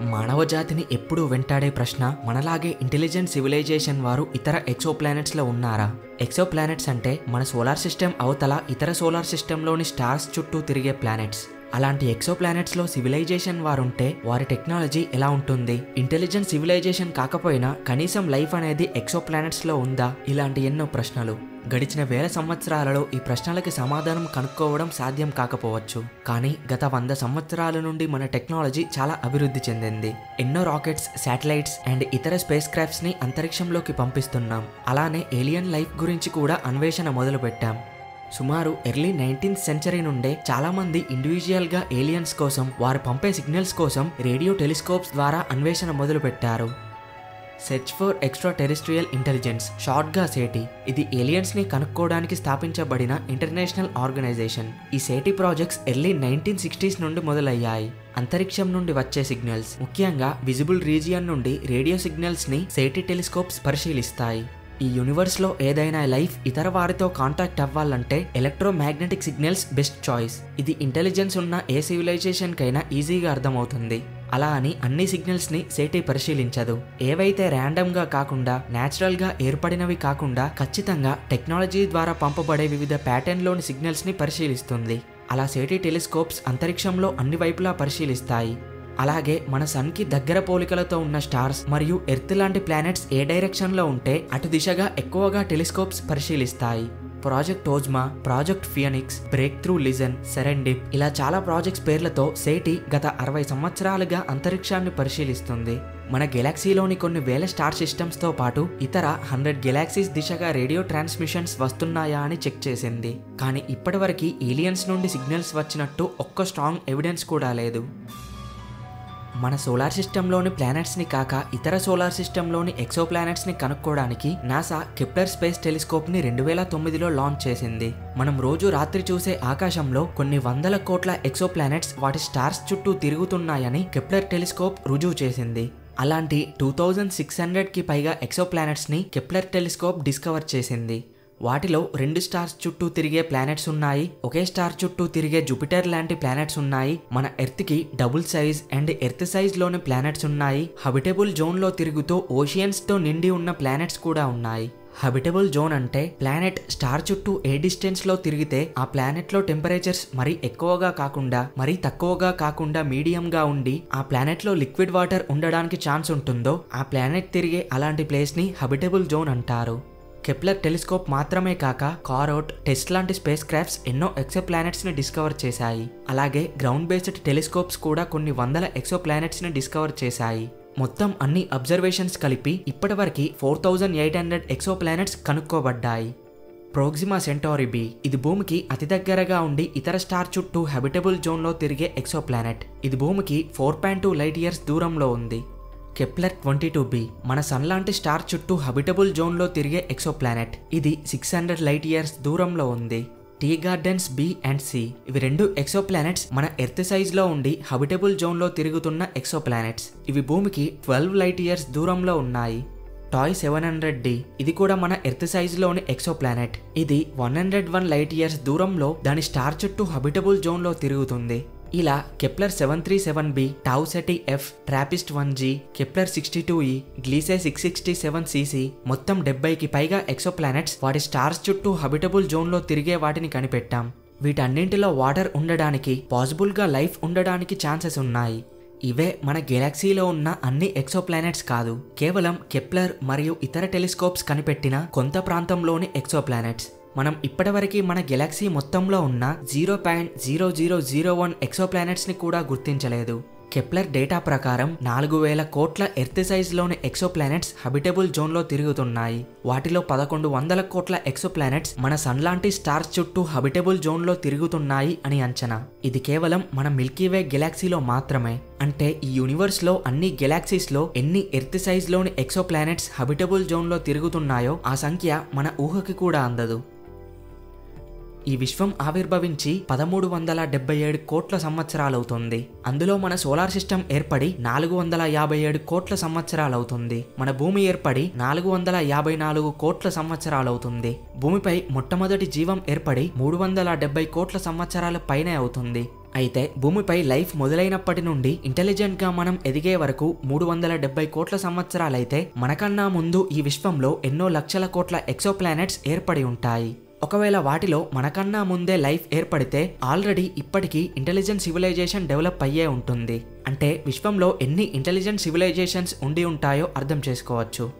మానవ జాతిని ఎప్పుడూ వెంటాడే ప్రశ్న మనలాగే ఇంటెలిజెంట్ సివిలైజేషన్ వారు ఇతర ఎక్సో ప్లానెట్స్లో ఉన్నారా? ఎక్సో ప్లానెట్స్ అంటే మన సోలార్ సిస్టమ్ అవతల ఇతర సోలార్ సిస్టంలోని స్టార్స్ చుట్టూ తిరిగే ప్లానెట్స్. అలాంటి ఎక్సో ప్లానెట్స్లో సివిలైజేషన్ వారుంటే వారి టెక్నాలజీ ఎలా ఉంటుంది? ఇంటెలిజెంట్ సివిలైజేషన్ కాకపోయినా కనీసం లైఫ్ అనేది ఎక్సో ప్లానెట్స్లో ఉందా? ఇలాంటి ఎన్నో ప్రశ్నలు. గడిచిన వేల సంవత్సరాలలో ఈ ప్రశ్నలకి సమాధానం కనుక్కోవడం సాధ్యం కాకపోవచ్చు. కానీ గత వంద సంవత్సరాల నుండి మన టెక్నాలజీ చాలా అభివృద్ధి చెందింది. ఎన్నో రాకెట్స్ శాటిలైట్స్ అండ్ ఇతర స్పేస్ క్రాఫ్ట్స్ని అంతరిక్షంలోకి పంపిస్తున్నాం. అలానే ఏలియన్ లైఫ్ గురించి కూడా అన్వేషణ మొదలుపెట్టాం. సుమారు ఎర్లీ నైన్టీన్త్ సెంచరీ నుండే చాలామంది ఇండివిజువల్గా ఏలియన్స్ కోసం వారు పంపే సిగ్నల్స్ కోసం రేడియో టెలిస్కోప్స్ ద్వారా అన్వేషణ మొదలుపెట్టారు. Search for extraterrestrial intelligence. షార్ట్గా సేటి. ఇది ఏలియన్స్ని కనుక్కోవడానికి స్థాపించబడిన ఇంటర్నేషనల్ ఆర్గనైజేషన్. ఈ SETI projects early nineteen sixties నుండి మొదలయ్యాయి. అంతరిక్షం నుండి వచ్చే సిగ్నల్స్. ముఖ్యంగా విజిబుల్ రీజియన్ నుండి రేడియో సిగ్నల్స్ని సేటి టెలిస్కోప్స్ పరిశీలిస్తాయి. ఈ యూనివర్స్లో ఏదైనా లైఫ్ ఇతర వారితో కాంటాక్ట్ అవ్వాలంటే ఎలక్ట్రోమాగ్నెటిక్ సిగ్నల్స్ బెస్ట్ చాయిస్. ఇది ఇంటెలిజెన్స్ ఉన్న ఏ సివిలైజేషన్కైనా ఈజీగా అర్థమవుతుంది. అలా అని అన్ని సిగ్నల్స్ని సేటీ సేటి పరిశీలించదు. ఏవైతే ర్యాండమ్గా కాకుండా న్యాచురల్గా ఏర్పడినవి కాకుండా ఖచ్చితంగా టెక్నాలజీ ద్వారా పంపబడే వివిధ ప్యాటర్న్లోని సిగ్నల్స్ని పరిశీలిస్తుంది. అలా సేటి టెలిస్కోప్స్ అంతరిక్షంలో అన్ని వైపులా పరిశీలిస్తాయి. అలాగే మన సన్కి దగ్గర పోలికలతో ఉన్న స్టార్స్ మరియు ఎర్త్ లాంటి ప్లానెట్స్ ఏ డైరెక్షన్లో ఉంటే అటు దిశగా ఎక్కువగా telescopes పరిశీలిస్తాయి. Project Ozma project Phoenix Breakthrough Listen Serendip ఇలా చాలా ప్రాజెక్ట్స్ పేర్లతో సేటి గత అరవై సంవత్సరాలుగా అంతరిక్షాన్ని పరిశీలిస్తుంది. మన గెలాక్సీలోని కొన్ని వేల స్టార్ సిస్టమ్స్తో పాటు ఇతర హండ్రెడ్ గెలాక్సీస్ దిశగా రేడియో ట్రాన్స్మిషన్స్ వస్తున్నాయా అని చెక్ చేసింది. కానీ ఇప్పటివరకు ఏలియన్స్ నుండి సిగ్నల్స్ వచ్చినట్టు ఒక్క స్ట్రాంగ్ ఎవిడెన్స్ కూడా లేదు. మన సోలార్ సిస్టంలోని ప్లానెట్స్ని కాక ఇతర సోలార్ సిస్టంలోని ఎక్సో ప్లానెట్స్ని కనుక్కోవడానికి నాసా కెప్లర్ స్పేస్ టెలిస్కోప్ని రెండు వేల తొమ్మిదిలో లాంచ్ చేసింది. మనం రోజు రాత్రి చూసే ఆకాశంలో కొన్ని వందల కోట్ల ఎక్సో ప్లానెట్స్ వాటి స్టార్స్ చుట్టూ తిరుగుతున్నాయని కెప్లర్ టెలిస్కోప్ రుజువు చేసింది. అలాంటి టూ థౌజండ్ సిక్స్ హండ్రెడ్కి పైగా ఎక్సో ప్లానెట్స్ని కెప్లర్ టెలిస్కోప్ డిస్కవర్ చేసింది. వాటిలో రెండు స్టార్స్ చుట్టూ తిరిగే ప్లానెట్స్ ఉన్నాయి. ఒకే స్టార్ చుట్టూ తిరిగే జూపిటర్ లాంటి ప్లానెట్స్ ఉన్నాయి. మన ఎర్త్కి డబుల్ సైజ్ అండ్ ఎర్త్ సైజ్లోని ప్లానెట్స్ ఉన్నాయి. హబిటబుల్ జోన్లో తిరుగుతూ ఓషియన్స్తో నిండి ఉన్న ప్లానెట్స్ కూడా ఉన్నాయి. హబిటబుల్ జోన్ అంటే ప్లానెట్ స్టార్ చుట్టూ ఏ డిస్టెన్స్లో తిరిగితే ఆ ప్లానెట్లో టెంపరేచర్స్ మరీ ఎక్కువగా కాకుండా మరీ తక్కువగా కాకుండా మీడియం గా ఉండి ఆ ప్లానెట్లో లిక్విడ్ వాటర్ ఉండడానికి ఛాన్స్ ఉంటుందో ఆ ప్లానెట్ తిరిగే అలాంటి ప్లేస్ని హబిటబుల్ జోన్ అంటారు. కెప్లర్ టెలిస్కోప్ మాత్రమే కాక కారోట్ టెస్ట్ లాంటి స్పేస్ క్రాఫ్ట్స్ ఎన్నో ఎక్సో ప్లానెట్స్ని డిస్కవర్ చేశాయి. అలాగే గ్రౌండ్ బేస్డ్ టెలిస్కోప్స్ కూడా కొన్ని వందల ఎక్సో ప్లానెట్స్ని డిస్కవర్ చేశాయి. మొత్తం అన్ని అబ్జర్వేషన్స్ కలిపి ఇప్పటివరకు four thousand eight hundred exoplanets కనుక్కోబడ్డాయి. Proxima Centauri b ఇది భూమికి అతి దగ్గరగా ఉండి ఇతర స్టార్ చుట్టూ హెబిటబుల్ జోన్లో తిరిగే ఎక్సో ప్లానెట్ ఇది భూమికి four point two light years దూరంలో ఉంది. కెప్లర్ ట్వంటీ టూ బి మన సన్ లాంటి స్టార్ చుట్టూ హబిటబుల్ జోన్లో తిరిగే ఎక్సో ప్లానెట్ ఇది సిక్స్ హండ్రెడ్ లైట్ ఇయర్స్ దూరంలో ఉంది. Teegarden's B and C ఇవి రెండు ఎక్సో ప్లానెట్స్ మన ఎర్త్ సైజ్లో ఉండి హబిటబుల్ జోన్లో తిరుగుతున్న ఎక్సో ప్లానెట్స్ ఇవి భూమికి ట్వెల్వ్ లైట్ ఇయర్స్ దూరంలో ఉన్నాయి. టాయ్ సెవెన్ హండ్రెడ్ డి ఇది కూడా మన ఎర్త్ సైజ్లోని ఎక్సో ప్లానెట్ ఇది one hundred one light years దూరంలో దాని స్టార్ చుట్టూ హబిటబుల్ జోన్లో తిరుగుతుంది. ఇలా Kepler seven three seven B Tau Ceti F TRAPPIST one G Kepler sixty two E Gliese six sixty seven C C మొత్తం డెబ్బైకి పైగా ఎక్సో ప్లానెట్స్ వాటి స్టార్స్ చుట్టూ హబిటబుల్ జోన్లో తిరిగే వాటిని కనిపెట్టాం. వీటన్నింటిలో వాటర్ ఉండడానికి పాసిబుల్గా లైఫ్ ఉండడానికి ఛాన్సెస్ ఉన్నాయి. ఇవే మన గెలాక్సీలో ఉన్న అన్ని ఎక్సో ప్లానెట్స్ కాదు. కేవలం కెప్లర్ మరియు ఇతర టెలిస్కోప్స్ కనిపెట్టిన కొంత ప్రాంతంలోని ఎక్సో ప్లానెట్స్ మనం ఇప్పటివరకు మన గెలాక్సీ మొత్తంలో ఉన్న zero point zero zero zero one exo ప్లానెట్స్ని కూడా గుర్తించలేదు. కెప్లర్ డేటా ప్రకారం నాలుగు వేల కోట్ల ఎర్త్ సైజ్లోని ఎక్సో ప్లానెట్స్ హబిటబుల్ జోన్లో తిరుగుతున్నాయి. వాటిలో పదకొండు వందల కోట్ల ఎక్సో ప్లానెట్స్ మన సన్ లాంటి స్టార్స్ చుట్టూ హబిటబుల్ జోన్లో తిరుగుతున్నాయి అని అంచనా. ఇది కేవలం మన మిల్కీవే గెలాక్సీలో మాత్రమే. అంటే ఈ యూనివర్స్లో అన్ని గెలాక్సీస్లో ఎన్ని ఎర్త్ సైజ్లోని ఎక్సో ప్లానెట్స్ హబిటబుల్ జోన్లో తిరుగుతున్నాయో ఆ సంఖ్య మన ఊహకి కూడా అందదు. ఈ విశ్వం ఆవిర్భవించి పదమూడు వందల డెబ్బై ఏడు కోట్ల సంవత్సరాలవుతుంది. అందులో మన సోలార్ సిస్టమ్ ఏర్పడి నాలుగు వందల యాభై ఏడు కోట్ల సంవత్సరాలవుతుంది. మన భూమి ఏర్పడి నాలుగు వందల యాభై నాలుగు కోట్ల సంవత్సరాలవుతుంది. భూమిపై మొట్టమొదటి జీవం ఏర్పడి మూడు వందల డెబ్బై కోట్ల సంవత్సరాల పైనే అవుతుంది. అయితే భూమిపై లైఫ్ మొదలైనప్పటి నుండి ఇంటెలిజెంట్గా మనం ఎదిగే వరకు మూడు వందల డెబ్బై కోట్ల సంవత్సరాలైతే మనకన్నా ముందు ఈ విశ్వంలో ఎన్నో లక్షల కోట్ల ఎక్సో ప్లానెట్స్ ఏర్పడి ఉంటాయి. ఒకవేళ వాటిలో మనకన్నా ముందే లైఫ్ ఏర్పడితే ఆల్రెడీ ఇప్పటికీ ఇంటెలిజెంట్ సివిలైజేషన్ డెవలప్ అయ్యే ఉంటుంది. అంటే విశ్వంలో ఎన్ని ఇంటెలిజెంట్ సివిలైజేషన్స్ ఉండి ఉంటాయో అర్థం చేసుకోవచ్చు.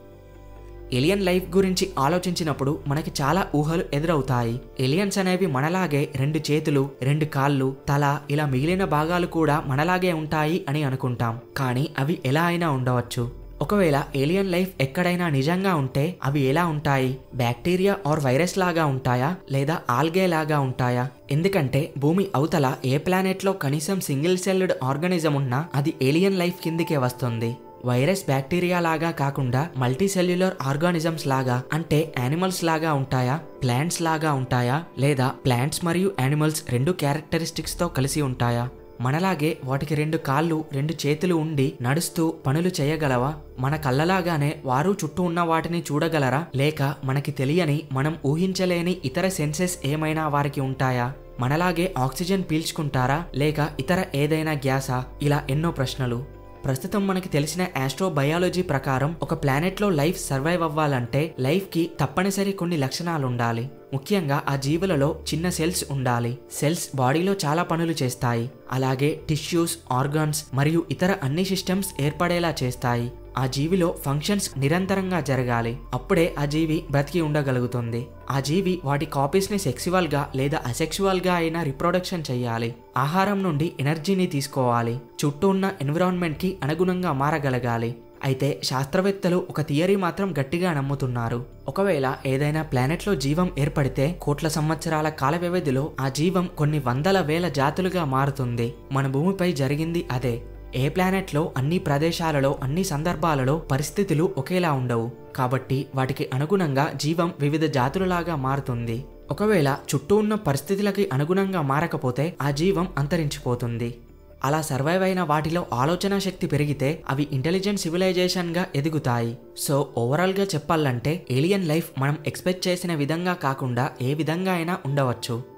ఎలియన్ లైఫ్ గురించి ఆలోచించినప్పుడు మనకి చాలా ఊహలు ఎదురవుతాయి. ఎలియన్స్ అనేవి మనలాగే రెండు చేతులు రెండు కాళ్ళు తల ఇలా మిగిలిన భాగాలు కూడా మనలాగే ఉంటాయి అని అనుకుంటాం. కానీ అవి ఎలా అయినా ఉండవచ్చు. ఒకవేళ ఏలియన్ లైఫ్ ఎక్కడైనా నిజంగా ఉంటే అవి ఎలా ఉంటాయి? బ్యాక్టీరియా ఆర్ వైరస్ లాగా ఉంటాయా? లేదా ఆల్గే లాగా ఉంటాయా? ఎందుకంటే భూమి అవతల ఏ ప్లానెట్లో కనీసం సింగిల్ సెల్డ్ ఆర్గనిజం ఉన్నా అది ఏలియన్ లైఫ్ కిందికే వస్తుంది. వైరస్ బ్యాక్టీరియా లాగా కాకుండా మల్టీ సెల్యులర్ ఆర్గానిజమ్స్ లాగా అంటే యానిమల్స్ లాగా ఉంటాయా? ప్లాంట్స్ లాగా ఉంటాయా? లేదా ప్లాంట్స్ మరియు యానిమల్స్ రెండు క్యారెక్టరిస్టిక్స్తో కలిసి ఉంటాయా? మనలాగే వాటికి రెండు కాళ్ళు రెండు చేతులు ఉండి నడుస్తూ పనులు చేయగలవా? మన కళ్ళలాగానే వారు చుట్టూ ఉన్న వాటిని చూడగలరా? లేక మనకి తెలియని మనం ఊహించలేని ఇతర సెన్సెస్ ఏమైనా వారికి ఉంటాయా? మనలాగే ఆక్సిజన్ పీల్చుకుంటారా? లేక ఇతర ఏదైనా గ్యాసా? ఇలా ఎన్నో ప్రశ్నలు. ప్రస్తుతం మనకి తెలిసిన ఆస్ట్రోబయాలజీ ప్రకారం ఒక ప్లానెట్లో లైఫ్ సర్వైవ్ అవ్వాలంటే లైఫ్కి తప్పనిసరి కొన్ని లక్షణాలుండాలి. ముఖ్యంగా ఆ జీవులలో చిన్న సెల్స్ ఉండాలి. సెల్స్ బాడీలో చాలా పనులు చేస్తాయి. అలాగే టిష్యూస్ ఆర్గాన్స్ మరియు ఇతర అన్ని సిస్టమ్స్ ఏర్పడేలా చేస్తాయి. ఆ జీవిలో ఫంక్షన్స్ నిరంతరంగా జరగాలి. అప్పుడే ఆ జీవి బ్రతికి ఉండగలుగుతుంది. ఆ జీవి వాటి కాపీస్ని సెక్సువల్గా లేదా అసెక్సువల్గా అయినా రిప్రొడక్షన్ చేయాలి ఆహారం నుండి ఎనర్జీని తీసుకోవాలి. చుట్టూ ఉన్న ఎన్విరాన్మెంట్కి అనుగుణంగా మారగలగాలి. అయితే శాస్త్రవేత్తలు ఒక థియరీ మాత్రం గట్టిగా నమ్ముతున్నారు. ఒకవేళ ఏదైనా ప్లానెట్లో జీవం ఏర్పడితే కోట్ల సంవత్సరాల కాల వ్యవధిలో ఆ జీవం కొన్ని వందల వేల జాతులుగా మారుతుంది. మన భూమిపై జరిగింది అదే. ఏ ప్లానెట్లో అన్ని ప్రదేశాలలో అన్ని సందర్భాలలో పరిస్థితులు ఒకేలా ఉండవు. కాబట్టి వాటికి అనుగుణంగా జీవం వివిధ జాతులలాగా మారుతుంది. ఒకవేళ చుట్టూ ఉన్న పరిస్థితులకి అనుగుణంగా మారకపోతే ఆ జీవం అంతరించిపోతుంది. అలా సర్వైవ్ అయిన వాటిలో ఆలోచన శక్తి పెరిగితే అవి ఇంటెలిజెంట్ సివిలైజేషన్గా ఎదుగుతాయి. సో ఓవరాల్గా చెప్పాలంటే ఏలియన్ లైఫ్ మనం ఎక్స్పెక్ట్ చేసిన విధంగా కాకుండా ఏ విధంగా అయినా ఉండవచ్చు.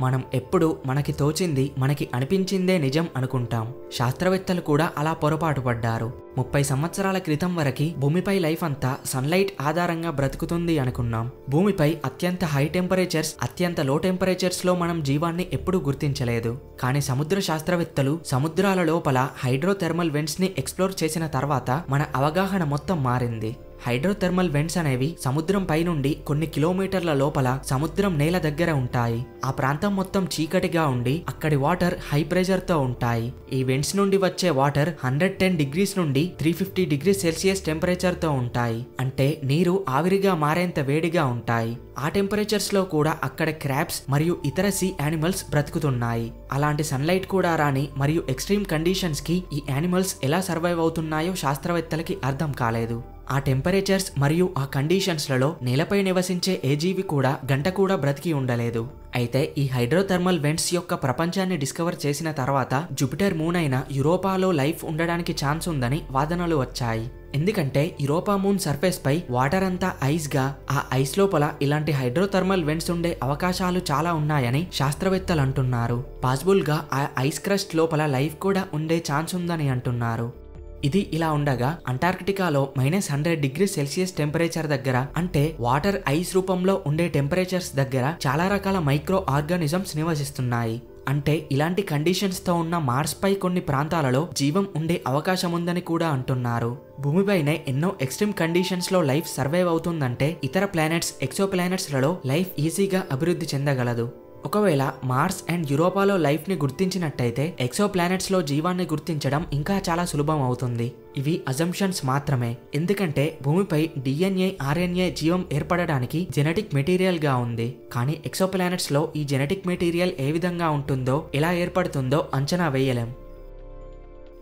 మనం ఎప్పుడు మనకి తోచింది మనకి అనిపించిందే నిజం అనుకుంటాం. శాస్త్రవేత్తలు కూడా అలా పొరపాటు పడ్డారు. ముప్పై సంవత్సరాల క్రితం వరకు భూమిపై లైఫ్ అంతా సన్లైట్ ఆధారంగా బ్రతుకుతుంది అనుకున్నాం. భూమిపై అత్యంత హై టెంపరేచర్స్ అత్యంత లో టెంపరేచర్స్లో మనం జీవాన్ని ఎప్పుడూ గుర్తించలేదు. కానీ సముద్ర శాస్త్రవేత్తలు సముద్రాల లోపల హైడ్రోథెర్మల్ వెంట్స్ని ఎక్స్ప్లోర్ చేసిన తర్వాత మన అవగాహన మొత్తం మారింది. హైడ్రోథెర్మల్ వెంట్స్ అనేవి సముద్రం పైనుండి కొన్ని కిలోమీటర్ల లోపల సముద్రం నేల దగ్గర ఉంటాయి. ఆ ప్రాంతం మొత్తం చీకటిగా ఉండి అక్కడి వాటర్ హై ప్రెషర్తో ఉంటాయి. ఈ వెంట్స్ నుండి వచ్చే వాటర్ హండ్రెడ్ టెన్ డిగ్రీస్ నుండి త్రీ ఫిఫ్టీ డిగ్రీ సెల్సియస్ టెంపరేచర్తో ఉంటాయి. అంటే నీరు ఆవిరిగా మారేంత వేడిగా ఉంటాయి. ఆ టెంపరేచర్స్లో కూడా అక్కడ క్రాబ్స్ మరియు ఇతర సీ యానిమల్స్ బ్రతుకుతున్నాయి. అలాంటి సన్లైట్ కూడా రాని మరియు ఎక్స్ట్రీమ్ కండిషన్స్కి ఈ యానిమల్స్ ఎలా సర్వైవ్ అవుతున్నాయో శాస్త్రవేత్తలకి అర్థం కాలేదు. ఆ టెంపరేచర్స్ మరియు ఆ కండిషన్స్లలో నేలపై నివసించే ఏ జీవి కూడా గంట కూడా బ్రతికి ఉండలేదు. అయితే ఈ హైడ్రోథర్మల్ వెంట్స్ యొక్క ప్రపంచాన్ని డిస్కవర్ చేసిన తర్వాత జూపిటర్ మూన్ అయిన యూరోపాలో లైఫ్ ఉండడానికి ఛాన్స్ ఉందని వాదనలు వచ్చాయి. ఎందుకంటే యూరోపా మూన్ సర్ఫేస్ పై వాటర్ అంతా ఐస్గా ఆ ఐస్ లోపల ఇలాంటి హైడ్రోథర్మల్ వెంట్స్ ఉండే అవకాశాలు చాలా ఉన్నాయని శాస్త్రవేత్తలు అంటున్నారు. పాసిబుల్గా ఆ ఐస్ క్రస్ట్ లోపల లైఫ్ కూడా ఉండే ఛాన్స్ ఉందని అంటున్నారు. ఇది ఇలా ఉండగా అంటార్కిటికాలో minus hundred degree Celsius temperature దగ్గర అంటే వాటర్ ఐస్ రూపంలో ఉండే టెంపరేచర్స్ దగ్గర చాలా రకాల మైక్రో ఆర్గానిజమ్స్ నివసిస్తున్నాయి. అంటే ఇలాంటి కండిషన్స్తో ఉన్న మార్స్పై కొన్ని ప్రాంతాలలో జీవం ఉండే అవకాశం ఉందని కూడా అంటున్నారు. భూమిపైనే ఎన్నో ఎక్స్ట్రీమ్ కండిషన్స్లో లైఫ్ సర్వైవ్ అవుతుందంటే ఇతర ప్లానెట్స్ ఎక్సో ప్లానెట్స్లలో లైఫ్ ఈజీగా అభివృద్ధి చెందగలదు. ఒకవేళ మార్స్ అండ్ యూరోపాలో లైఫ్ని గుర్తించినట్టయితే ఎక్సో ప్లానెట్స్లో జీవాన్ని గుర్తించడం ఇంకా చాలా సులభం అవుతుంది. ఇవి అజంప్షన్స్ మాత్రమే. ఎందుకంటే భూమిపై డిఎన్ఏ ఆర్ఎన్ఏ జీవం ఏర్పడడానికి జెనెటిక్ మెటీరియల్గా ఉంది. కానీ ఎక్సో ప్లానెట్స్లో ఈ జెనెటిక్ మెటీరియల్ ఏ విధంగా ఉంటుందో ఎలా ఏర్పడుతుందో అంచనా వేయలేం.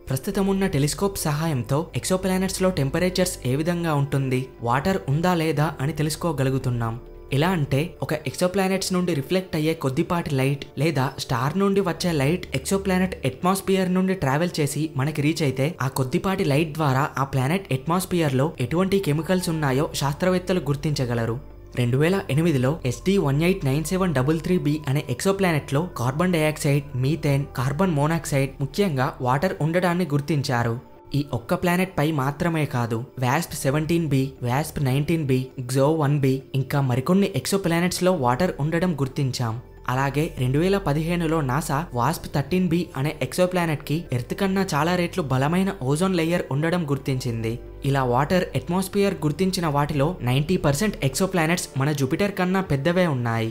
ప్రస్తుతం ఉన్న టెలిస్కోప్ సహాయంతో ఎక్సోప్లానెట్స్లో టెంపరేచర్స్ ఏ విధంగా ఉంటుంది వాటర్ ఉందా లేదా అని తెలుసుకోగలుగుతున్నాం. ఎలా అంటే ఒక ఎక్సోప్లానెట్స్ నుండి రిఫ్లెక్ట్ అయ్యే కొద్దిపాటి లైట్ లేదా స్టార్ నుండి వచ్చే లైట్ ఎక్సోప్లానెట్ అట్మాస్ఫియర్ నుండి ట్రావెల్ చేసి మనకి రీచ్ అయితే ఆ కొద్దిపాటి లైట్ ద్వారా ఆ ప్లానెట్ అట్మాస్ఫియర్లో ఎటువంటి కెమికల్స్ ఉన్నాయో శాస్త్రవేత్తలు గుర్తించగలరు. రెండు వేల ఎనిమిదిలో SD one eight nine seven double three B అనే ఎక్సోప్లానెట్లో carbon dioxide methane carbon monoxide ముఖ్యంగా వాటర్ ఉండడాన్ని గుర్తించారు. ఈ ఒక్క ప్లానెట్ పై మాత్రమే కాదు Wasp seventeen B Wasp nineteen B గ్జో one B ఇంకా మరికొన్ని ఎక్సో ప్లానెట్స్లో వాటర్ ఉండడం గుర్తించాం. అలాగే రెండు వేల పదిహేనులో నాసా వాస్ప్ థర్టీన్ బి అనే ఎక్సో ప్లానెట్కి ఎర్త్ కన్నా చాలా రేట్లు బలమైన ఓజోన్ లేయర్ ఉండడం గుర్తించింది. ఇలా వాటర్ అట్మాస్ఫియర్ గుర్తించిన వాటిలో నైంటీ పర్సెంట్ ఎక్సో ప్లానెట్స్ మన జూపిటర్ కన్నా పెద్దవే ఉన్నాయి.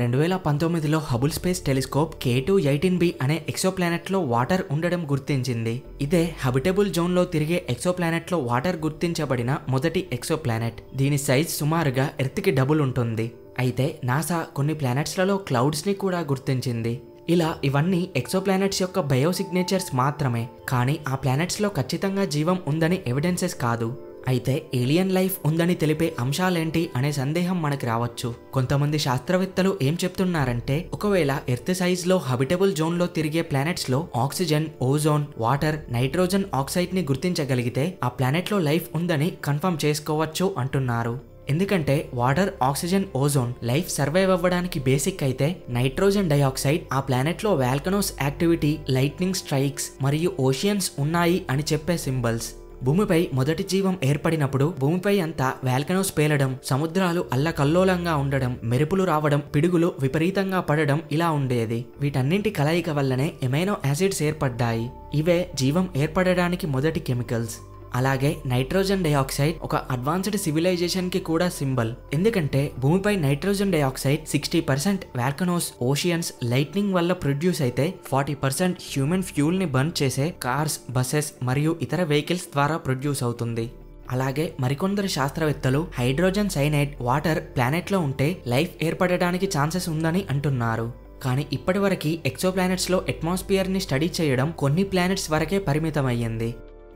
రెండు వేల పంతొమ్మిదిలో Hubble space telescope K two eighteen b అనే ఎక్సోప్లానెట్లో వాటర్ ఉండడం గుర్తించింది. ఇదే హబిటబుల్ జోన్లో తిరిగే ఎక్సోప్లానెట్లో వాటర్ గుర్తించబడిన మొదటి ఎక్సోప్లానెట్ దీని సైజ్ సుమారుగా ఎర్త్కి డబుల్ ఉంటుంది. అయితే నాసా కొన్ని ప్లానెట్స్లలో క్లౌడ్స్ని కూడా గుర్తించింది. ఇలా ఇవన్నీ ఎక్సోప్లానెట్స్ యొక్క బయో సిగ్నేచర్స్ మాత్రమే. కానీ ఆ ప్లానెట్స్లో ఖచ్చితంగా జీవం ఉందని ఎవిడెన్సెస్ కాదు. అయితే ఏలియన్ లైఫ్ ఉందని తెలిపే అంశాలేంటి అనే సందేహం మనకి రావచ్చు. కొంతమంది శాస్త్రవేత్తలు ఏం చెప్తున్నారంటే ఒకవేళ ఎర్త్ సైజ్లో హబిటబుల్ జోన్లో తిరిగే ప్లానెట్స్లో ఆక్సిజన్ ఓజోన్ వాటర్ నైట్రోజన్ ఆక్సైడ్ని గుర్తించగలిగితే ఆ ప్లానెట్లో లైఫ్ ఉందని కన్ఫర్మ్ చేసుకోవచ్చు అంటున్నారు. ఎందుకంటే water oxygen ozone life survive అవ్వడానికి బేసిక్ అయితే నైట్రోజన్ డైఆక్సైడ్ ఆ ప్లానెట్లో వాల్కనోస్ యాక్టివిటీ లైట్నింగ్ స్ట్రైక్స్ మరియు ఓషియన్స్ ఉన్నాయి అని చెప్పే సింబల్స్ భూమిపై మొదటి జీవం ఏర్పడినప్పుడు భూమిపై అంతా వాల్కనోస్ పేలడం సముద్రాలు అల్లకల్లోలంగా ఉండడం మెరుపులు రావడం పిడుగులు విపరీతంగా పడడం ఇలా ఉండేది. వీటన్నింటి కలయిక వల్లనే ఎమైనో యాసిడ్స్ ఏర్పడ్డాయి. ఇవే జీవం ఏర్పడడానికి మొదటి కెమికల్స్. అలాగే నైట్రోజన్ డైఆక్సైడ్ ఒక అడ్వాన్స్డ్ సివిలైజేషన్కి కూడా సింబల్. ఎందుకంటే భూమిపై nitrogen dioxide sixty percent volcanoes oceans lightning వల్ల ప్రొడ్యూస్ అయితే ఫార్టీ పర్సెంట్ హ్యూమన్ ఫ్యూల్ని బర్న్ చేసే కార్స్ బసెస్ మరియు ఇతర వెహికల్స్ ద్వారా ప్రొడ్యూస్ అవుతుంది. అలాగే మరికొందరు శాస్త్రవేత్తలు హైడ్రోజన్ సైనైడ్ వాటర్ ప్లానెట్లో ఉంటే లైఫ్ ఏర్పడడానికి ఛాన్సెస్ ఉందని అంటున్నారు. కానీ ఇప్పటివరకు ఎక్సో ప్లానెట్స్లో అట్మాస్ఫియర్ని స్టడీ చేయడం కొన్ని ప్లానెట్స్ వరకే పరిమితమయ్యింది.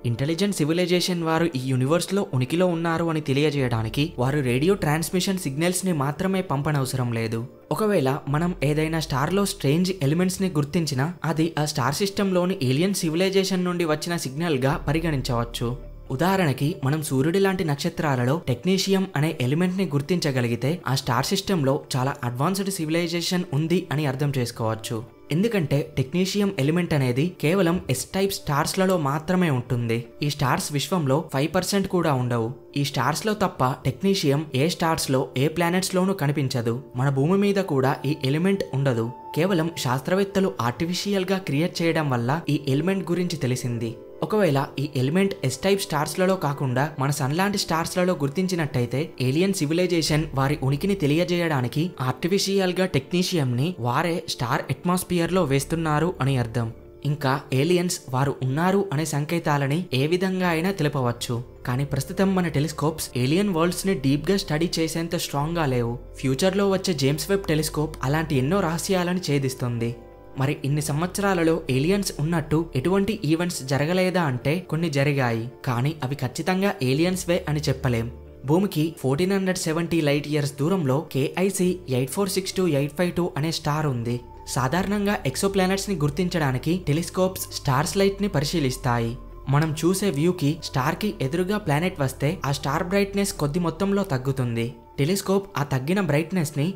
ఇంటెలిజెంట్ సివిలైజేషన్ వారు ఈ యూనివర్స్లో ఉనికిలో ఉన్నారు అని తెలియజేయడానికి వారు రేడియో ట్రాన్స్మిషన్ సిగ్నల్స్ని మాత్రమే పంపనవసరం లేదు. ఒకవేళ మనం ఏదైనా స్టార్లో స్ట్రేంజ్ ఎలిమెంట్స్ని గుర్తించినా అది ఆ స్టార్ సిస్టంలోని ఏలియన్ సివిలైజేషన్ నుండి వచ్చిన సిగ్నల్గా పరిగణించవచ్చు. ఉదాహరణకి మనం సూర్యుడి లాంటి నక్షత్రాలలో టెక్నీషియం అనే ఎలిమెంట్ని గుర్తించగలిగితే ఆ స్టార్ సిస్టంలో చాలా అడ్వాన్స్డ్ సివిలైజేషన్ ఉంది అని అర్థం చేసుకోవచ్చు. ఎందుకంటే టెక్నీషియం ఎలిమెంట్ అనేది కేవలం ఎస్ టైప్ స్టార్స్లలో మాత్రమే ఉంటుంది. ఈ స్టార్స్ విశ్వంలో ఫైవ్ పర్సెంట్ కూడా ఉండవు. ఈ స్టార్స్లో తప్ప టెక్నీషియం ఏ స్టార్స్లో ఏ ప్లానెట్స్లోనూ కనిపించదు. మన భూమి మీద కూడా ఈ ఎలిమెంట్ ఉండదు. కేవలం శాస్త్రవేత్తలు ఆర్టిఫిషియల్గా క్రియేట్ చేయడం వల్ల ఈ ఎలిమెంట్ గురించి తెలిసింది. ఒకవేళ ఈ ఎలిమెంట్ ఎస్ టైప్ స్టార్స్లలో కాకుండా మన సన్ లాంటి స్టార్స్లలో గుర్తించినట్టయితే ఏలియన్ సివిలైజేషన్ వారి ఉనికిని తెలియజేయడానికి ఆర్టిఫిషియల్గా టెక్నీషియంని వారే స్టార్ అట్మాస్ఫియర్లో వేస్తున్నారు అని అర్థం. ఇంకా ఏలియన్స్ వారు ఉన్నారు అనే సంకేతాలని ఏ విధంగా అయినా తెలుపవచ్చు. కానీ ప్రస్తుతం మన టెలిస్కోప్స్ ఏలియన్ వరల్డ్స్ని డీప్గా స్టడీ చేసేంత స్ట్రాంగ్గా లేవు. ఫ్యూచర్లో వచ్చే జేమ్స్ వెబ్ టెలిస్కోప్ అలాంటి ఎన్నో రహస్యాలను ఛేదిస్తుంది. మరి ఇన్ని సంవత్సరాలలో ఏలియన్స్ ఉన్నట్టు ఎటువంటి ఈవెంట్స్ జరగలేదా అంటే కొన్ని జరిగాయి. కానీ అవి ఖచ్చితంగా ఏలియన్స్వే అని చెప్పలేం. భూమికి fourteen hundred seventy light years దూరంలో KIC eight four six two eight five two అనే స్టార్ ఉంది. సాధారణంగా ఎక్సోప్లానెట్స్ని గుర్తించడానికి టెలిస్కోప్స్ స్టార్స్ లైట్ని పరిశీలిస్తాయి. మనం చూసే వ్యూకి స్టార్కి ఎదురుగా ప్లానెట్ వస్తే ఆ స్టార్ బ్రైట్నెస్ కొద్ది మొత్తంలో తగ్గుతుంది. టెలిస్కోప్ ఆ తగ్గిన బ్రైట్నెస్ని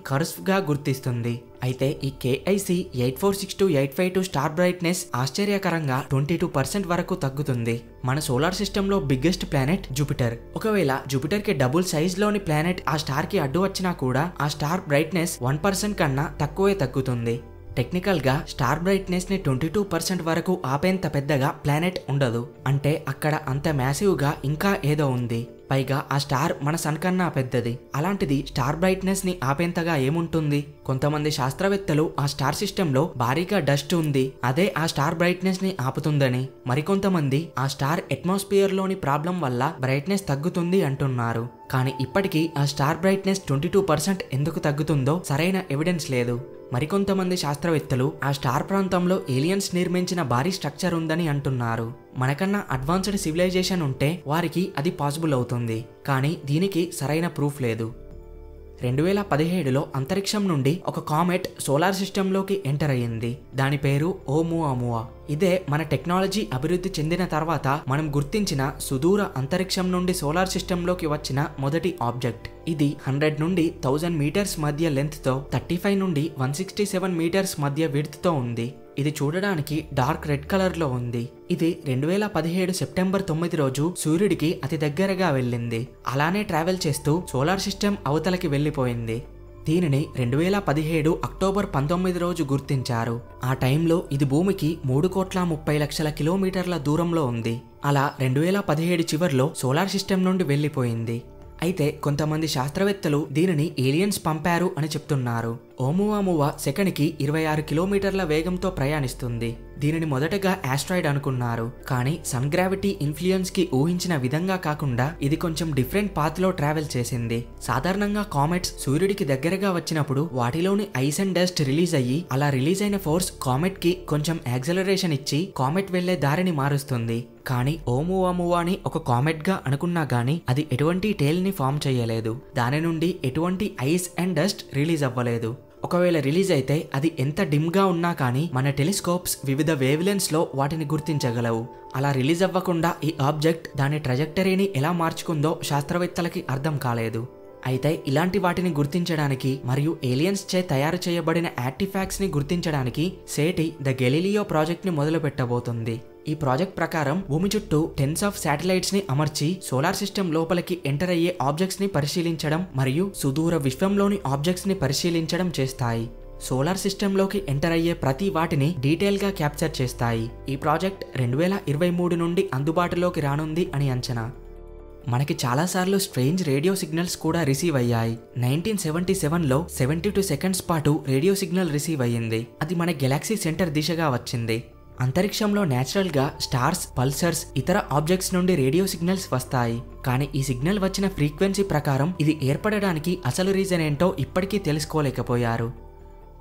గా గుర్తిస్తుంది. అయితే ఈ KIC eight four six two eight five two star brightness ఆశ్చర్యకరంగా ట్వంటీ టూ పర్సెంట్ వరకు తగ్గుతుంది. మన సోలార్ సిస్టమ్లో బిగ్గెస్ట్ ప్లానెట్ జూపిటర్. ఒకవేళ జూపిటర్కి డబుల్ సైజ్లోని ప్లానెట్ ఆ స్టార్కి అడ్డు వచ్చినా కూడా ఆ స్టార్ బ్రైట్నెస్ వన్ పర్సెంట్ కన్నా తక్కువే తగ్గుతుంది. టెక్నికల్గా స్టార్ బ్రైట్నెస్ని ట్వంటీ టూ పర్సెంట్ వరకు ఆపేంత పెద్దగా ప్లానెట్ ఉండదు. అంటే అక్కడ అంత మ్యాసివ్గా ఇంకా ఏదో ఉంది. పైగా ఆ స్టార్ మన సన్ కన్నా పెద్దది. అలాంటిది స్టార్ బ్రైట్నెస్ని ఆపేంతగా ఏముంటుంది? కొంతమంది శాస్త్రవేత్తలు ఆ స్టార్ సిస్టంలో భారీగా డస్ట్ ఉంది. అదే ఆ స్టార్ బ్రైట్నెస్ని ఆపుతుందని మరికొంతమంది ఆ స్టార్ అట్మాస్ఫియర్లోని ప్రాబ్లం వల్ల బ్రైట్నెస్ తగ్గుతుంది అంటున్నారు. కానీ ఇప్పటికీ ఆ star brightness twenty two percent ఎందుకు తగ్గుతుందో సరైన ఎవిడెన్స్ లేదు. మరికొంతమంది శాస్త్రవేత్తలు ఆ స్టార్ ప్రాంతంలో ఏలియన్స్ నిర్మించిన భారీ స్ట్రక్చర్ ఉందని అంటున్నారు. మనకన్నా అడ్వాన్స్డ్ సివిలైజేషన్ ఉంటే వారికి అది పాసిబుల్ అవుతుంది. కానీ దీనికి సరైన ప్రూఫ్ లేదు. రెండు వేల పదిహేడులో అంతరిక్షం నుండి ఒక కామెట్ సోలార్ సిస్టంలోకి ఎంటర్ అయ్యింది. దాని పేరు ఓమువామువా. ఇదే మన టెక్నాలజీ అభివృద్ధి చెందిన తర్వాత మనం గుర్తించిన సుదూర అంతరిక్షం నుండి సోలార్ సిస్టంలోకి వచ్చిన మొదటి ఆబ్జెక్ట్. ఇది హండ్రెడ్ నుండి థౌజండ్ మీటర్స్ మధ్య లెంత్తో థర్టీ ఫైవ్ నుండి వన్ సిక్స్టీ సెవెన్ మీటర్స్ మధ్య విడ్త్తో ఉంది. ఇది చూడడానికి డార్క్ రెడ్ కలర్లో ఉంది. ఇది రెండు వేల పదిహేడు సెప్టెంబర్ తొమ్మిది రోజు సూర్యుడికి అతి దగ్గరగా వెళ్ళింది. అలానే ట్రావెల్ చేస్తూ సోలార్ సిస్టమ్ అవతలకి వెళ్ళిపోయింది. దీనిని రెండు వేల పదిహేడు అక్టోబర్ పంతొమ్మిది రోజు గుర్తించారు. ఆ టైంలో ఇది భూమికి మూడు కోట్ల ముప్పై లక్షల కిలోమీటర్ల దూరంలో ఉంది. అలా రెండు వేల పదిహేడు చివర్లో సోలార్ సిస్టమ్ నుండి వెళ్ళిపోయింది. అయితే కొంతమంది శాస్త్రవేత్తలు దీనిని ఏలియన్స్ పంపారు అని చెప్తున్నారు. ఓమువామువా సెకండ్కి ఇరవై ఆరు కిలోమీటర్ల వేగంతో ప్రయాణిస్తుంది. దీనిని మొదటగా ఆస్ట్రాయిడ్ అనుకున్నారు. కానీ సన్ గ్రావిటీ ఇన్ఫ్లుయెన్స్కి ఊహించిన విధంగా కాకుండా ఇది కొంచెం డిఫరెంట్ పాత్లో ట్రావెల్ చేసింది. సాధారణంగా కామెట్స్ సూర్యుడికి దగ్గరగా వచ్చినప్పుడు వాటిలోని ఐస్ అండ్ డస్ట్ రిలీజ్ అయ్యి అలా రిలీజ్ అయిన ఫోర్స్ కామెట్కి కొంచెం యాక్సలరేషన్ ఇచ్చి కామెట్ వెళ్ళే దారిని మారుస్తుంది. కానీ ఓమువామువాని ఒక కామెట్గా అనుకున్నా గానీ అది ఎటువంటి టేల్ని ఫామ్ చేయలేదు. దాని నుండి ఎటువంటి ఐస్ అండ్ డస్ట్ రిలీజ్ అవ్వలేదు. ఒకవేళ రిలీజ్ అయితే అది ఎంత డిమ్గా ఉన్నా కానీ మన టెలిస్కోప్స్ వివిధ వేవ్లెన్స్లో వాటిని గుర్తించగలవు. అలా రిలీజ్ అవ్వకుండా ఈ ఆబ్జెక్ట్ దాని ట్రజెక్టరీని ఎలా మార్చుకుందో శాస్త్రవేత్తలకి అర్థం కాలేదు. అయితే ఇలాంటి వాటిని గుర్తించడానికి మరియు ఏలియన్స్ చే తయారు చేయబడిన ఆర్టిఫాక్ట్స్ గుర్తించడానికి సేటి ద గెలీలియో ప్రాజెక్ట్ని మొదలుపెట్టబోతుంది. ఈ ప్రాజెక్ట్ ప్రకారం భూమి చుట్టూ టెన్స్ ఆఫ్ శాటిలైట్స్ని అమర్చి సోలార్ సిస్టమ్ లోపలికి ఎంటర్ అయ్యే ఆబ్జెక్ట్స్ని పరిశీలించడం మరియు సుదూర విశ్వంలోని ఆబ్జెక్ట్స్ని పరిశీలించడం చేస్తాయి. సోలార్ సిస్టంలోకి ఎంటర్ అయ్యే ప్రతి వాటిని డీటెయిల్గా క్యాప్చర్ చేస్తాయి. ఈ ప్రాజెక్ట్ రెండు వేల ఇరవై మూడు నుండి అందుబాటులోకి రానుంది అని అంచనా. మనకి చాలాసార్లు స్ట్రేంజ్ రేడియో సిగ్నల్స్ కూడా రిసీవ్ అయ్యాయి. నైన్టీన్ సెవెంటీ సెవెన్లో సెవెంటీ టూ సెకండ్స్ పాటు రేడియో సిగ్నల్ రిసీవ్ అయ్యింది. అది మన గెలాక్సీ సెంటర్ దిశగా వచ్చింది. అంతరిక్షంలో నేచురల్గా స్టార్స్ పల్సర్స్ ఇతర ఆబ్జెక్ట్స్ నుండి రేడియో సిగ్నల్స్ వస్తాయి. కానీ ఈ సిగ్నల్ వచ్చిన ఫ్రీక్వెన్సీ ప్రకారం ఇది ఏర్పడడానికి అసలు రీజన్ ఏంటో ఇప్పటికీ తెలుసుకోలేకపోయారు.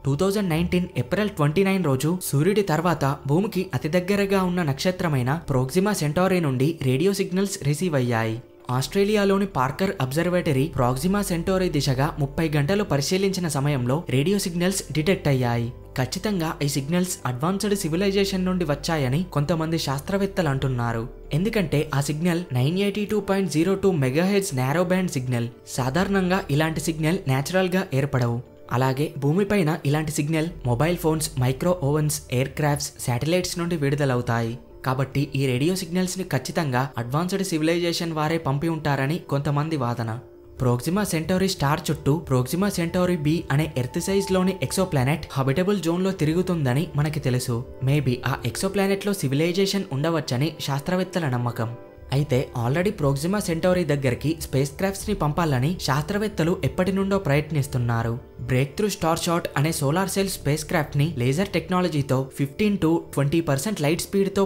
Two thousand nineteen April twenty nine రోజు సూర్యుడి తర్వాత భూమికి అతి దగ్గరగా ఉన్న నక్షత్రమైన ప్రోక్సిమా సెంటారీ నుండి రేడియో సిగ్నల్స్ రిసీవ్ అయ్యాయి. ఆస్ట్రేలియాలోని పార్కర్ అబ్జర్వేటరీ ప్రాక్సిమా సెంటోరీ దిశగా ముప్పై గంటలు పరిశీలించిన సమయంలో రేడియో సిగ్నల్స్ డిటెక్ట్ అయ్యాయి. ఖచ్చితంగా ఈ సిగ్నల్స్ అడ్వాన్స్డ్ సివిలైజేషన్ నుండి వచ్చాయని కొంతమంది శాస్త్రవేత్తలు అంటున్నారు. ఎందుకంటే ఆ signal nine eighty two point zero two megahertz narrow band signal. సాధారణంగా ఇలాంటి సిగ్నల్ నేచురల్గా ఏర్పడవు. అలాగే భూమిపైన ఇలాంటి signal mobile phones micro ovens aircrafts satellites నుండి విడుదలవుతాయి. కాబట్టి ఈ రేడియో సిగ్నల్స్ని ఖచ్చితంగా అడ్వాన్స్డ్ సివిలైజేషన్ వారే పంపి ఉంటారని కొంతమంది వాదన. ప్రోక్సిమా సెంటోరీ స్టార్ చుట్టూ ప్రోక్సిమా సెంటోరీ బి అనే ఎర్త్ సైజ్లోని ఎక్సోప్లానెట్ హబిటబుల్ జోన్లో తిరుగుతుందని మనకి తెలుసు. మేబీ ఆ ఎక్సోప్లానెట్లో సివిలైజేషన్ ఉండవచ్చని శాస్త్రవేత్తల నమ్మకం. అయితే ఆల్రెడీ ప్రోగ్జిమా సెంటోరీ దగ్గరికి స్పేస్ క్రాఫ్ట్స్ని పంపాలని శాస్త్రవేత్తలు ఎప్పటి నుండో ప్రయత్నిస్తున్నారు. బ్రేక్ త్రూ స్టార్ షాట్ అనే సోలార్ సెల్ స్పేస్ క్రాఫ్ట్ని లేజర్ టెక్నాలజీతో fifteen to twenty percent light స్పీడ్తో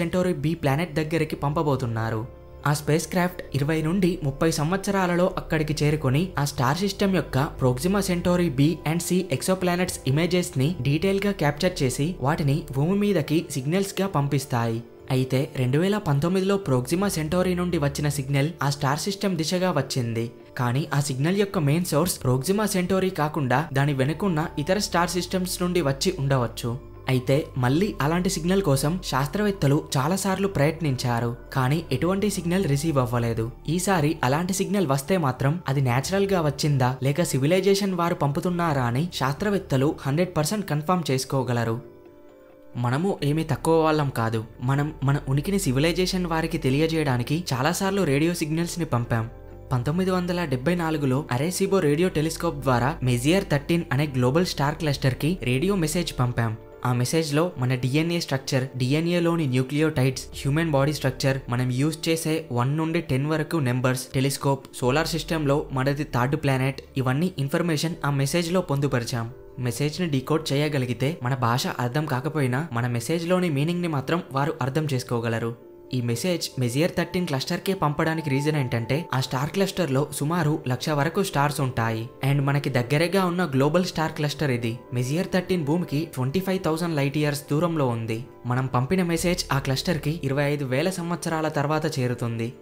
సెంటోరీ బి ప్లానెట్ దగ్గరికి పంపబోతున్నారు. ఆ స్పేస్ క్రాఫ్ట్ ఇరవై నుండి ముప్పై సంవత్సరాలలో అక్కడికి చేరుకొని ఆ స్టార్ సిస్టమ్ యొక్క Proxima Centauri b and c exoplanets ఇమేజెస్ని డీటెయిల్గా క్యాప్చర్ చేసి వాటిని భూమి మీదకి సిగ్నల్స్గా పంపిస్తాయి. అయితే రెండు వేల పంతొమ్మిదిలో ప్రోగ్జిమా సెంటోరీ నుండి వచ్చిన సిగ్నల్ ఆ స్టార్ సిస్టమ్ దిశగా వచ్చింది. కానీ ఆ సిగ్నల్ యొక్క మెయిన్ సోర్స్ ప్రోగ్జిమా సెంటోరీ కాకుండా దాని వెనుకున్న ఇతర స్టార్ సిస్టమ్స్ నుండి వచ్చి ఉండవచ్చు. అయితే మళ్ళీ అలాంటి సిగ్నల్ కోసం శాస్త్రవేత్తలు చాలాసార్లు ప్రయత్నించారు. కానీ ఎటువంటి సిగ్నల్ రిసీవ్ అవ్వలేదు. ఈసారి అలాంటి సిగ్నల్ వస్తే మాత్రం అది న్యాచురల్గా వచ్చిందా లేక సివిలైజేషన్ వారు పంపుతున్నారా అని శాస్త్రవేత్తలు హండ్రెడ్ పర్సెంట్ కన్ఫర్మ్ చేసుకోగలరు. మనము ఏమీ తక్కువ వాళ్ళం కాదు. మనం మన ఉనికిని సివిలైజేషన్ వారికి తెలియజేయడానికి చాలాసార్లు రేడియో సిగ్నల్స్ని పంపాం. పంతొమ్మిది వందల డెబ్బై నాలుగులో అరేసిబో రేడియో టెలిస్కోప్ ద్వారా మెజియర్ థర్టీన్ అనే గ్లోబల్ స్టార్ క్లస్టర్కి రేడియో మెసేజ్ పంపాం. ఆ మెసేజ్లో మన డిఎన్ఏ స్ట్రక్చర్ డిఎన్ఏలోని న్యూక్లియోటైడ్స్ హ్యూమన్ బాడీ స్ట్రక్చర్ మనం యూజ్ చేసే వన్ నుండి టెన్ వరకు నెంబర్స్ టెలిస్కోప్ సోలార్ సిస్టంలో మనది థర్డ్ ప్లానెట్ ఇవన్నీ ఇన్ఫర్మేషన్ ఆ మెసేజ్లో పొందుపరిచాం. మెసేజ్ని డీకోడ్ చేయగలిగితే మన భాష అర్థం కాకపోయినా మన మెసేజ్లోని మీనింగ్ని మాత్రం వారు అర్థం చేసుకోగలరు. ఈ మెసేజ్ మెజియర్ థర్టీన్ క్లస్టర్ కే పంపడానికి రీజన్ ఏంటంటే ఆ స్టార్ క్లస్టర్లో సుమారు లక్ష వరకు స్టార్స్ ఉంటాయి. అండ్ మనకి దగ్గరగా ఉన్న గ్లోబల్ స్టార్ క్లస్టర్ ఇది. మెజియర్ థర్టీన్ భూమికి twenty five thousand light years దూరంలో ఉంది. మనం పంపిన మెసేజ్ ఆ క్లస్టర్కి ఇరవై ఐదు వేల సంవత్సరాల తర్వాత చేరుతుంది.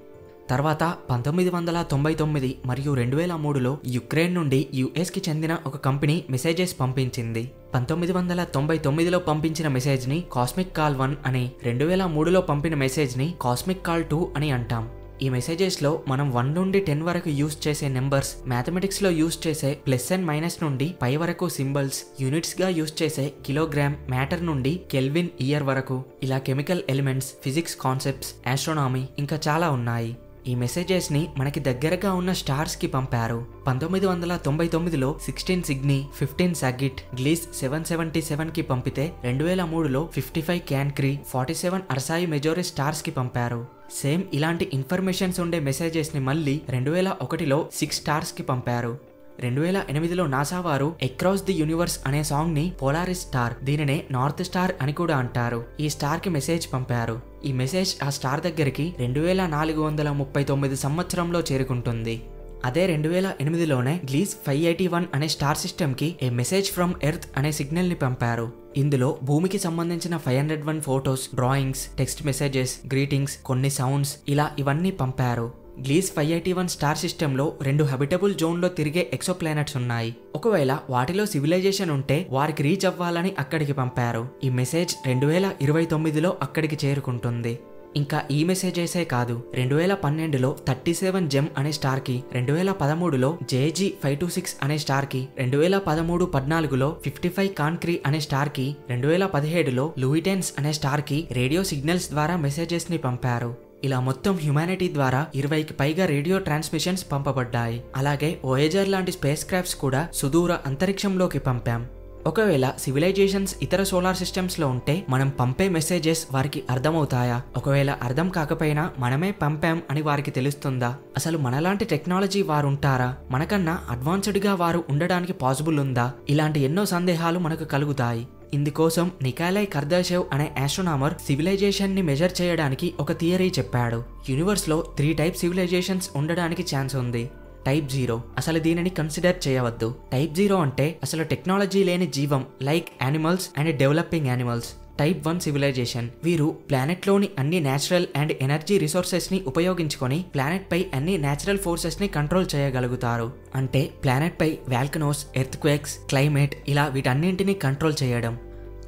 తర్వాత పంతొమ్మిది వందల తొంభై తొమ్మిది మరియు రెండు వేల మూడులో యుక్రెయిన్ నుండి యుఎస్కి చెందిన ఒక కంపెనీ మెసేజెస్ పంపించింది. పంతొమ్మిది వందల తొంభై తొమ్మిదిలో పంపించిన మెసేజ్ని కాస్మిక్ కాల్ వన్ అని రెండు వేల మూడులో పంపిన మెసేజ్ని కాస్మిక్ కాల్ టూ అని అంటాం. ఈ మెసేజెస్లో మనం వన్ నుండి టెన్ వరకు యూస్ చేసే నెంబర్స్ మ్యాథమెటిక్స్లో యూస్ చేసే ప్లస్ అండ్ మైనస్ నుండి పై వరకు సింబల్స్ యూనిట్స్గా యూస్ చేసే కిలోగ్రామ్ మ్యాటర్ నుండి కెల్విన్ ఇయర్ వరకు. ఇలా chemical elements physics concepts astronomy ఇంకా చాలా ఉన్నాయి. ఈ మెసేజెస్ని మనకి దగ్గరగా ఉన్న స్టార్స్కి పంపారు. పంతొమ్మిది వందల తొంభై తొమ్మిదిలో sixteen Cygni fifteen Sagitta Gliese seven seventy సెవెన్కి పంపితే రెండు వేల మూడులో fifty five Cancri forty seven Ursae Majoris స్టార్స్కి పంపారు. సేమ్ ఇలాంటి ఇన్ఫర్మేషన్స్ ఉండే మెసేజెస్ని మళ్ళీ రెండు వేల ఒకటిలో సిక్స్ స్టార్స్కి పంపారు. రెండు వేల ఎనిమిదిలో నాసా వారు అక్రాస్ ది యూనివర్స్ అనే సాంగ్ని పోలారిస్ స్టార్ దీనినే నార్త్ స్టార్ అని కూడా అంటారు. ఈ స్టార్కి మెసేజ్ పంపారు. ఈ మెసేజ్ ఆ స్టార్ దగ్గరికి రెండు వేల నాలుగు వందల ముప్పై తొమ్మిది సంవత్సరంలో చేరుకుంటుంది. అదే రెండు వేల ఎనిమిదిలోనే గ్లీస్ ఫైవ్ ఎయిటీ వన్ అనే స్టార్ సిస్టమ్కి ఏ మెసేజ్ ఫ్రమ్ ఎర్త్ అనే సిగ్నల్ని పంపారు. ఇందులో భూమికి సంబంధించిన five hundred one photos drawings text messages greetings కొన్ని సౌండ్స్ ఇలా ఇవన్నీ పంపారు. Gliese five eighty one star సిస్టంలో రెండు హబిటబుల్ జోన్లో తిరిగే ఎక్సో ప్లానెట్స్ ఉన్నాయి. ఒకవేళ వాటిలో సివిలైజేషన్ ఉంటే వారికి రీచ్ అవ్వాలని అక్కడికి పంపారు. ఈ మెసేజ్ రెండు వేల ఇరవై తొమ్మిదిలో అక్కడికి చేరుకుంటుంది. ఇంకా ఈ మెసేజెసే కాదు. రెండు వేల పన్నెండులో థర్టీ సెవెన్ జెమ్ అనే స్టార్కి రెండు వేల పదమూడులో జేజీ ఫైవ్ టూ సిక్స్ అనే స్టార్కి రెండు వేల పదమూడు పద్నాలుగులో ఫిఫ్టీ ఫైవ్ కాన్క్రీ అనే స్టార్కి రెండు వేల పదిహేడులో లూయిటెన్స్ అనే స్టార్కి రేడియో సిగ్నల్స్ ద్వారా మెసేజెస్ని పంపారు. ఇలా మొత్తం హ్యుమానిటీ ద్వారా ఇరవైకి పైగా రేడియో ట్రాన్స్మిషన్స్ పంపబడ్డాయి. అలాగే ఓయేజర్ లాంటి స్పేస్ క్రాఫ్ట్స్ కూడా సుదూర అంతరిక్షంలోకి పంపాం. ఒకవేళ సివిలైజేషన్స్ ఇతర సోలార్ సిస్టమ్స్లో ఉంటే మనం పంపే మెసేజెస్ వారికి అర్థమవుతాయా? ఒకవేళ అర్థం కాకపోయినా మనమే పంపాం అని వారికి తెలుస్తుందా? అసలు మనలాంటి టెక్నాలజీ వారు ఉంటారా మనకన్నా అడ్వాన్స్డ్గా వారు ఉండడానికి పాసిబుల్ ఉందా? ఇలాంటి ఎన్నో సందేహాలు మనకు కలుగుతాయి. ఇందుకోసం నికాలై కర్దాషేవ్ అనే ఆస్ట్రోనామర్ సివిలైజేషన్ని మెజర్ చేయడానికి ఒక థియరీ చెప్పాడు. యూనివర్స్లో త్రీ టైప్ సివిలైజేషన్స్ ఉండడానికి ఛాన్స్ ఉంది. టైప్ జీరో అసలు దీనిని కన్సిడర్ చేయవద్దు. టైప్ జీరో అంటే అసలు టెక్నాలజీ లేని జీవం like animals and developing animals type one civilization. వీరు ప్లానెట్లోని అన్ని నేచురల్ అండ్ ఎనర్జీ రిసోర్సెస్ని ఉపయోగించుకొని ప్లానెట్ పై అన్ని న్యాచురల్ ఫోర్సెస్ని కంట్రోల్ చేయగలుగుతారు. అంటే ప్లానెట్ పై వాల్కనోస్ ఎర్త్ క్వేక్స్ క్లైమేట్ ఇలా వీటన్నింటినీ కంట్రోల్ చేయడం.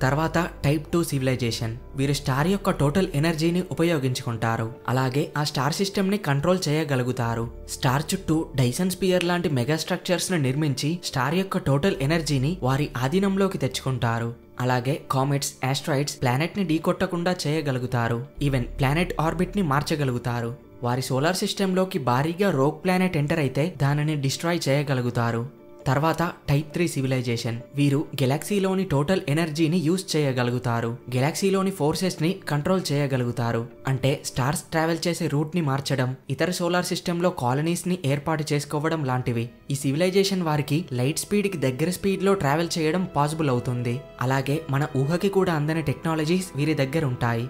తర్వాత టైప్ టూ సివిలైజేషన్. వీరు స్టార్ యొక్క టోటల్ ఎనర్జీని ఉపయోగించుకుంటారు. అలాగే ఆ స్టార్ సిస్టమ్ని కంట్రోల్ చేయగలుగుతారు. స్టార్ చుట్టూ డైసన్ స్పియర్ లాంటి మెగా స్ట్రక్చర్స్ను నిర్మించి స్టార్ యొక్క టోటల్ ఎనర్జీని వారి ఆధీనంలోకి తెచ్చుకుంటారు. అలాగే కామెట్స్ యాస్ట్రాయిడ్స్ ప్లానెట్ని ఢీకొట్టకుండా చేయగలుగుతారు. ఈవెన్ ప్లానెట్ ఆర్బిట్ని మార్చగలుగుతారు. వారి సోలార్ సిస్టంలోకి భారీగా రోగ్ ప్లానెట్ ఎంటర్ అయితే దానిని డిస్ట్రాయ్ చేయగలుగుతారు. తర్వాత టైప్ త్రీ సివిలైజేషన్. వీరు గెలాక్సీలోని టోటల్ ఎనర్జీని యూజ్ చేయగలుగుతారు. గెలాక్సీలోని ఫోర్సెస్ని కంట్రోల్ చేయగలుగుతారు. అంటే స్టార్స్ ట్రావెల్ చేసే రూట్ని మార్చడం ఇతర సోలార్ సిస్టంలో కాలనీస్ని ఏర్పాటు చేసుకోవడం లాంటివి. ఈ సివిలైజేషన్ వారికి లైట్ స్పీడ్కి దగ్గర స్పీడ్లో ట్రావెల్ చేయడం పాసిబుల్ అవుతుంది. అలాగే మన ఊహకి కూడా అందని టెక్నాలజీస్ వీరి దగ్గర ఉంటాయి.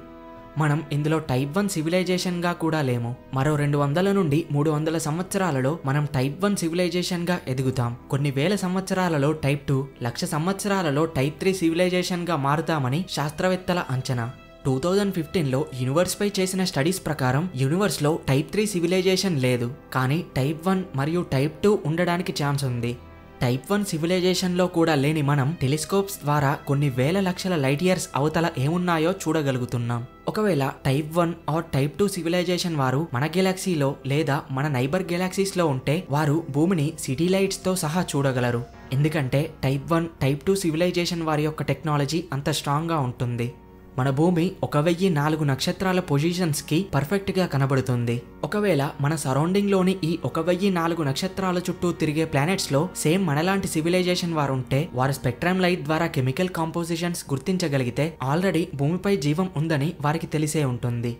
మనం ఇందులో టైప్ వన్ సివిలైజేషన్గా కూడా లేము. మరో రెండు వందల నుండి మూడు వందల సంవత్సరాలలో మనం టైప్ వన్ సివిలైజేషన్గా ఎదుగుతాం. కొన్ని వేల సంవత్సరాలలో టైప్ టూ లక్ష సంవత్సరాలలో టైప్ త్రీ సివిలైజేషన్గా మారుతామని శాస్త్రవేత్తల అంచనా. టూ థౌజండ్ ఫిఫ్టీన్లో యూనివర్స్పై చేసిన స్టడీస్ ప్రకారం యూనివర్స్లో టైప్ త్రీ సివిలైజేషన్ లేదు. కానీ టైప్ వన్ మరియు టైప్ టూ ఉండడానికి ఛాన్స్ ఉంది. టైప్ వన్ సివిలైజేషన్లో కూడా లేని మనం టెలిస్కోప్స్ ద్వారా కొన్ని వేల లక్షల లైట్ ఇయర్స్ అవతల ఏమున్నాయో చూడగలుగుతున్నాం. ఒకవేళ type one or type two civilization వారు మన గెలాక్సీలో లేదా మన నైబర్ గెలాక్సీస్లో ఉంటే వారు భూమిని సిటీ లైట్స్తో సహా చూడగలరు. ఎందుకంటే type one type two civilization వారి యొక్క టెక్నాలజీ అంత స్ట్రాంగ్గా ఉంటుంది. మన భూమి ఒక వెయ్యి నాలుగు నక్షత్రాల పొజిషన్స్కి పర్ఫెక్ట్గా కనబడుతుంది. ఒకవేళ మన సరౌండింగ్లోని ఈ ఒక వెయ్యి నాలుగు నక్షత్రాల చుట్టూ తిరిగే ప్లానెట్స్లో సేమ్ మనలాంటి సివిలైజేషన్ వారు ఉంటే వారు స్పెక్ట్రమ్ లైట్ ద్వారా కెమికల్ కాంపోజిషన్స్ గుర్తించగలిగితే ఆల్రెడీ భూమిపై జీవం ఉందని వారికి తెలిసే ఉంటుంది.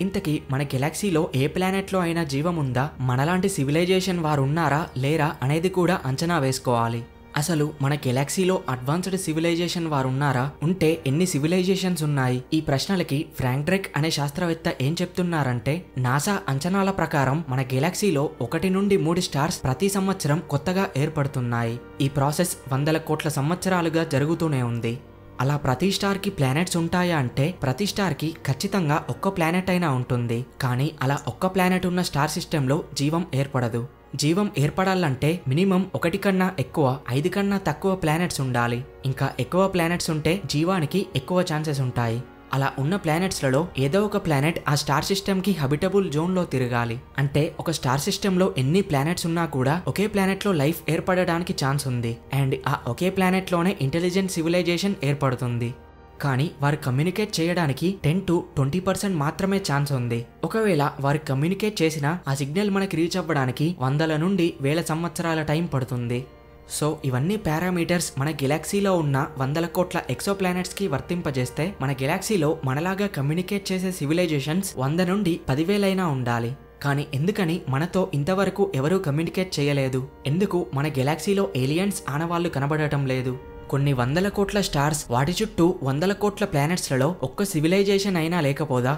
ఇంతకీ మన గెలాక్సీలో ఏ ప్లానెట్లో అయినా జీవం ఉందా? మనలాంటి సివిలైజేషన్ వారు ఉన్నారా లేరా అనేది కూడా అంచనా వేసుకోవాలి. అసలు మన గెలాక్సీలో అడ్వాన్స్డ్ సివిలైజేషన్ వారు ఉన్నారా ఉంటే ఎన్ని సివిలైజేషన్స్ ఉన్నాయి? ఈ ప్రశ్నలకి ఫ్రాంక్ డ్రెక్ అనే శాస్త్రవేత్త ఏం చెప్తున్నారంటే నాసా అంచనాల ప్రకారం మన గెలాక్సీలో ఒకటి నుండి మూడు స్టార్స్ ప్రతి సంవత్సరం కొత్తగా ఏర్పడుతున్నాయి. ఈ ప్రాసెస్ వందల కోట్ల సంవత్సరాలుగా జరుగుతూనే ఉంది. అలా ప్రతి స్టార్కి ప్లానెట్స్ ఉంటాయా అంటే ప్రతి స్టార్కి ఖచ్చితంగా ఒక్క ప్లానెట్ అయినా ఉంటుంది. కానీ అలా ఒక్క ప్లానెట్ ఉన్న స్టార్ సిస్టంలో జీవం ఏర్పడదు. జీవం ఏర్పడాలంటే మినిమం ఒకటి కన్నా ఎక్కువ ఐదు కన్నా తక్కువ ప్లానెట్స్ ఉండాలి. ఇంకా ఎక్కువ ప్లానెట్స్ ఉంటే జీవానికి ఎక్కువ ఛాన్సెస్ ఉంటాయి. అలా ఉన్న ప్లానెట్స్లలో ఏదో ఒక ప్లానెట్ ఆ స్టార్ సిస్టమ్కి హబిటబుల్ జోన్లో తిరగాలి. అంటే ఒక స్టార్ సిస్టంలో ఎన్ని ప్లానెట్స్ ఉన్నా కూడా ఒకే ప్లానెట్లో లైఫ్ ఏర్పడడానికి ఛాన్స్ ఉంది. అండ్ ఆ ఒకే ప్లానెట్లోనే ఇంటెలిజెంట్ సివిలైజేషన్ ఏర్పడుతుంది. కానీ వారు కమ్యూనికేట్ చేయడానికి టెన్ టు ట్వంటీ పర్సెంట్ మాత్రమే ఛాన్స్ ఉంది. ఒకవేళ వారు కమ్యూనికేట్ చేసినా ఆ సిగ్నల్ మనకి రీచ్ అవ్వడానికి వందల నుండి వేల సంవత్సరాల టైం పడుతుంది. సో ఇవన్నీ పారామీటర్స్ మన గెలాక్సీలో ఉన్న వందల కోట్ల ఎక్సో ప్లానెట్స్కి వర్తింపజేస్తే మన గెలాక్సీలో మనలాగా కమ్యూనికేట్ చేసే సివిలైజేషన్స్ వంద నుండి పదివేలైనా ఉండాలి. కానీ ఎందుకని మనతో ఇంతవరకు ఎవరూ కమ్యూనికేట్ చేయలేదు? ఎందుకు మన గెలాక్సీలో ఏలియన్స్ ఆనవాళ్ళు కనబడటం లేదు? కొన్ని వందల కోట్ల స్టార్స్ వాటి చుట్టూ వందల కోట్ల ప్లానెట్స్లలో ఒక్క సివిలైజేషన్ అయినా లేకపోదా?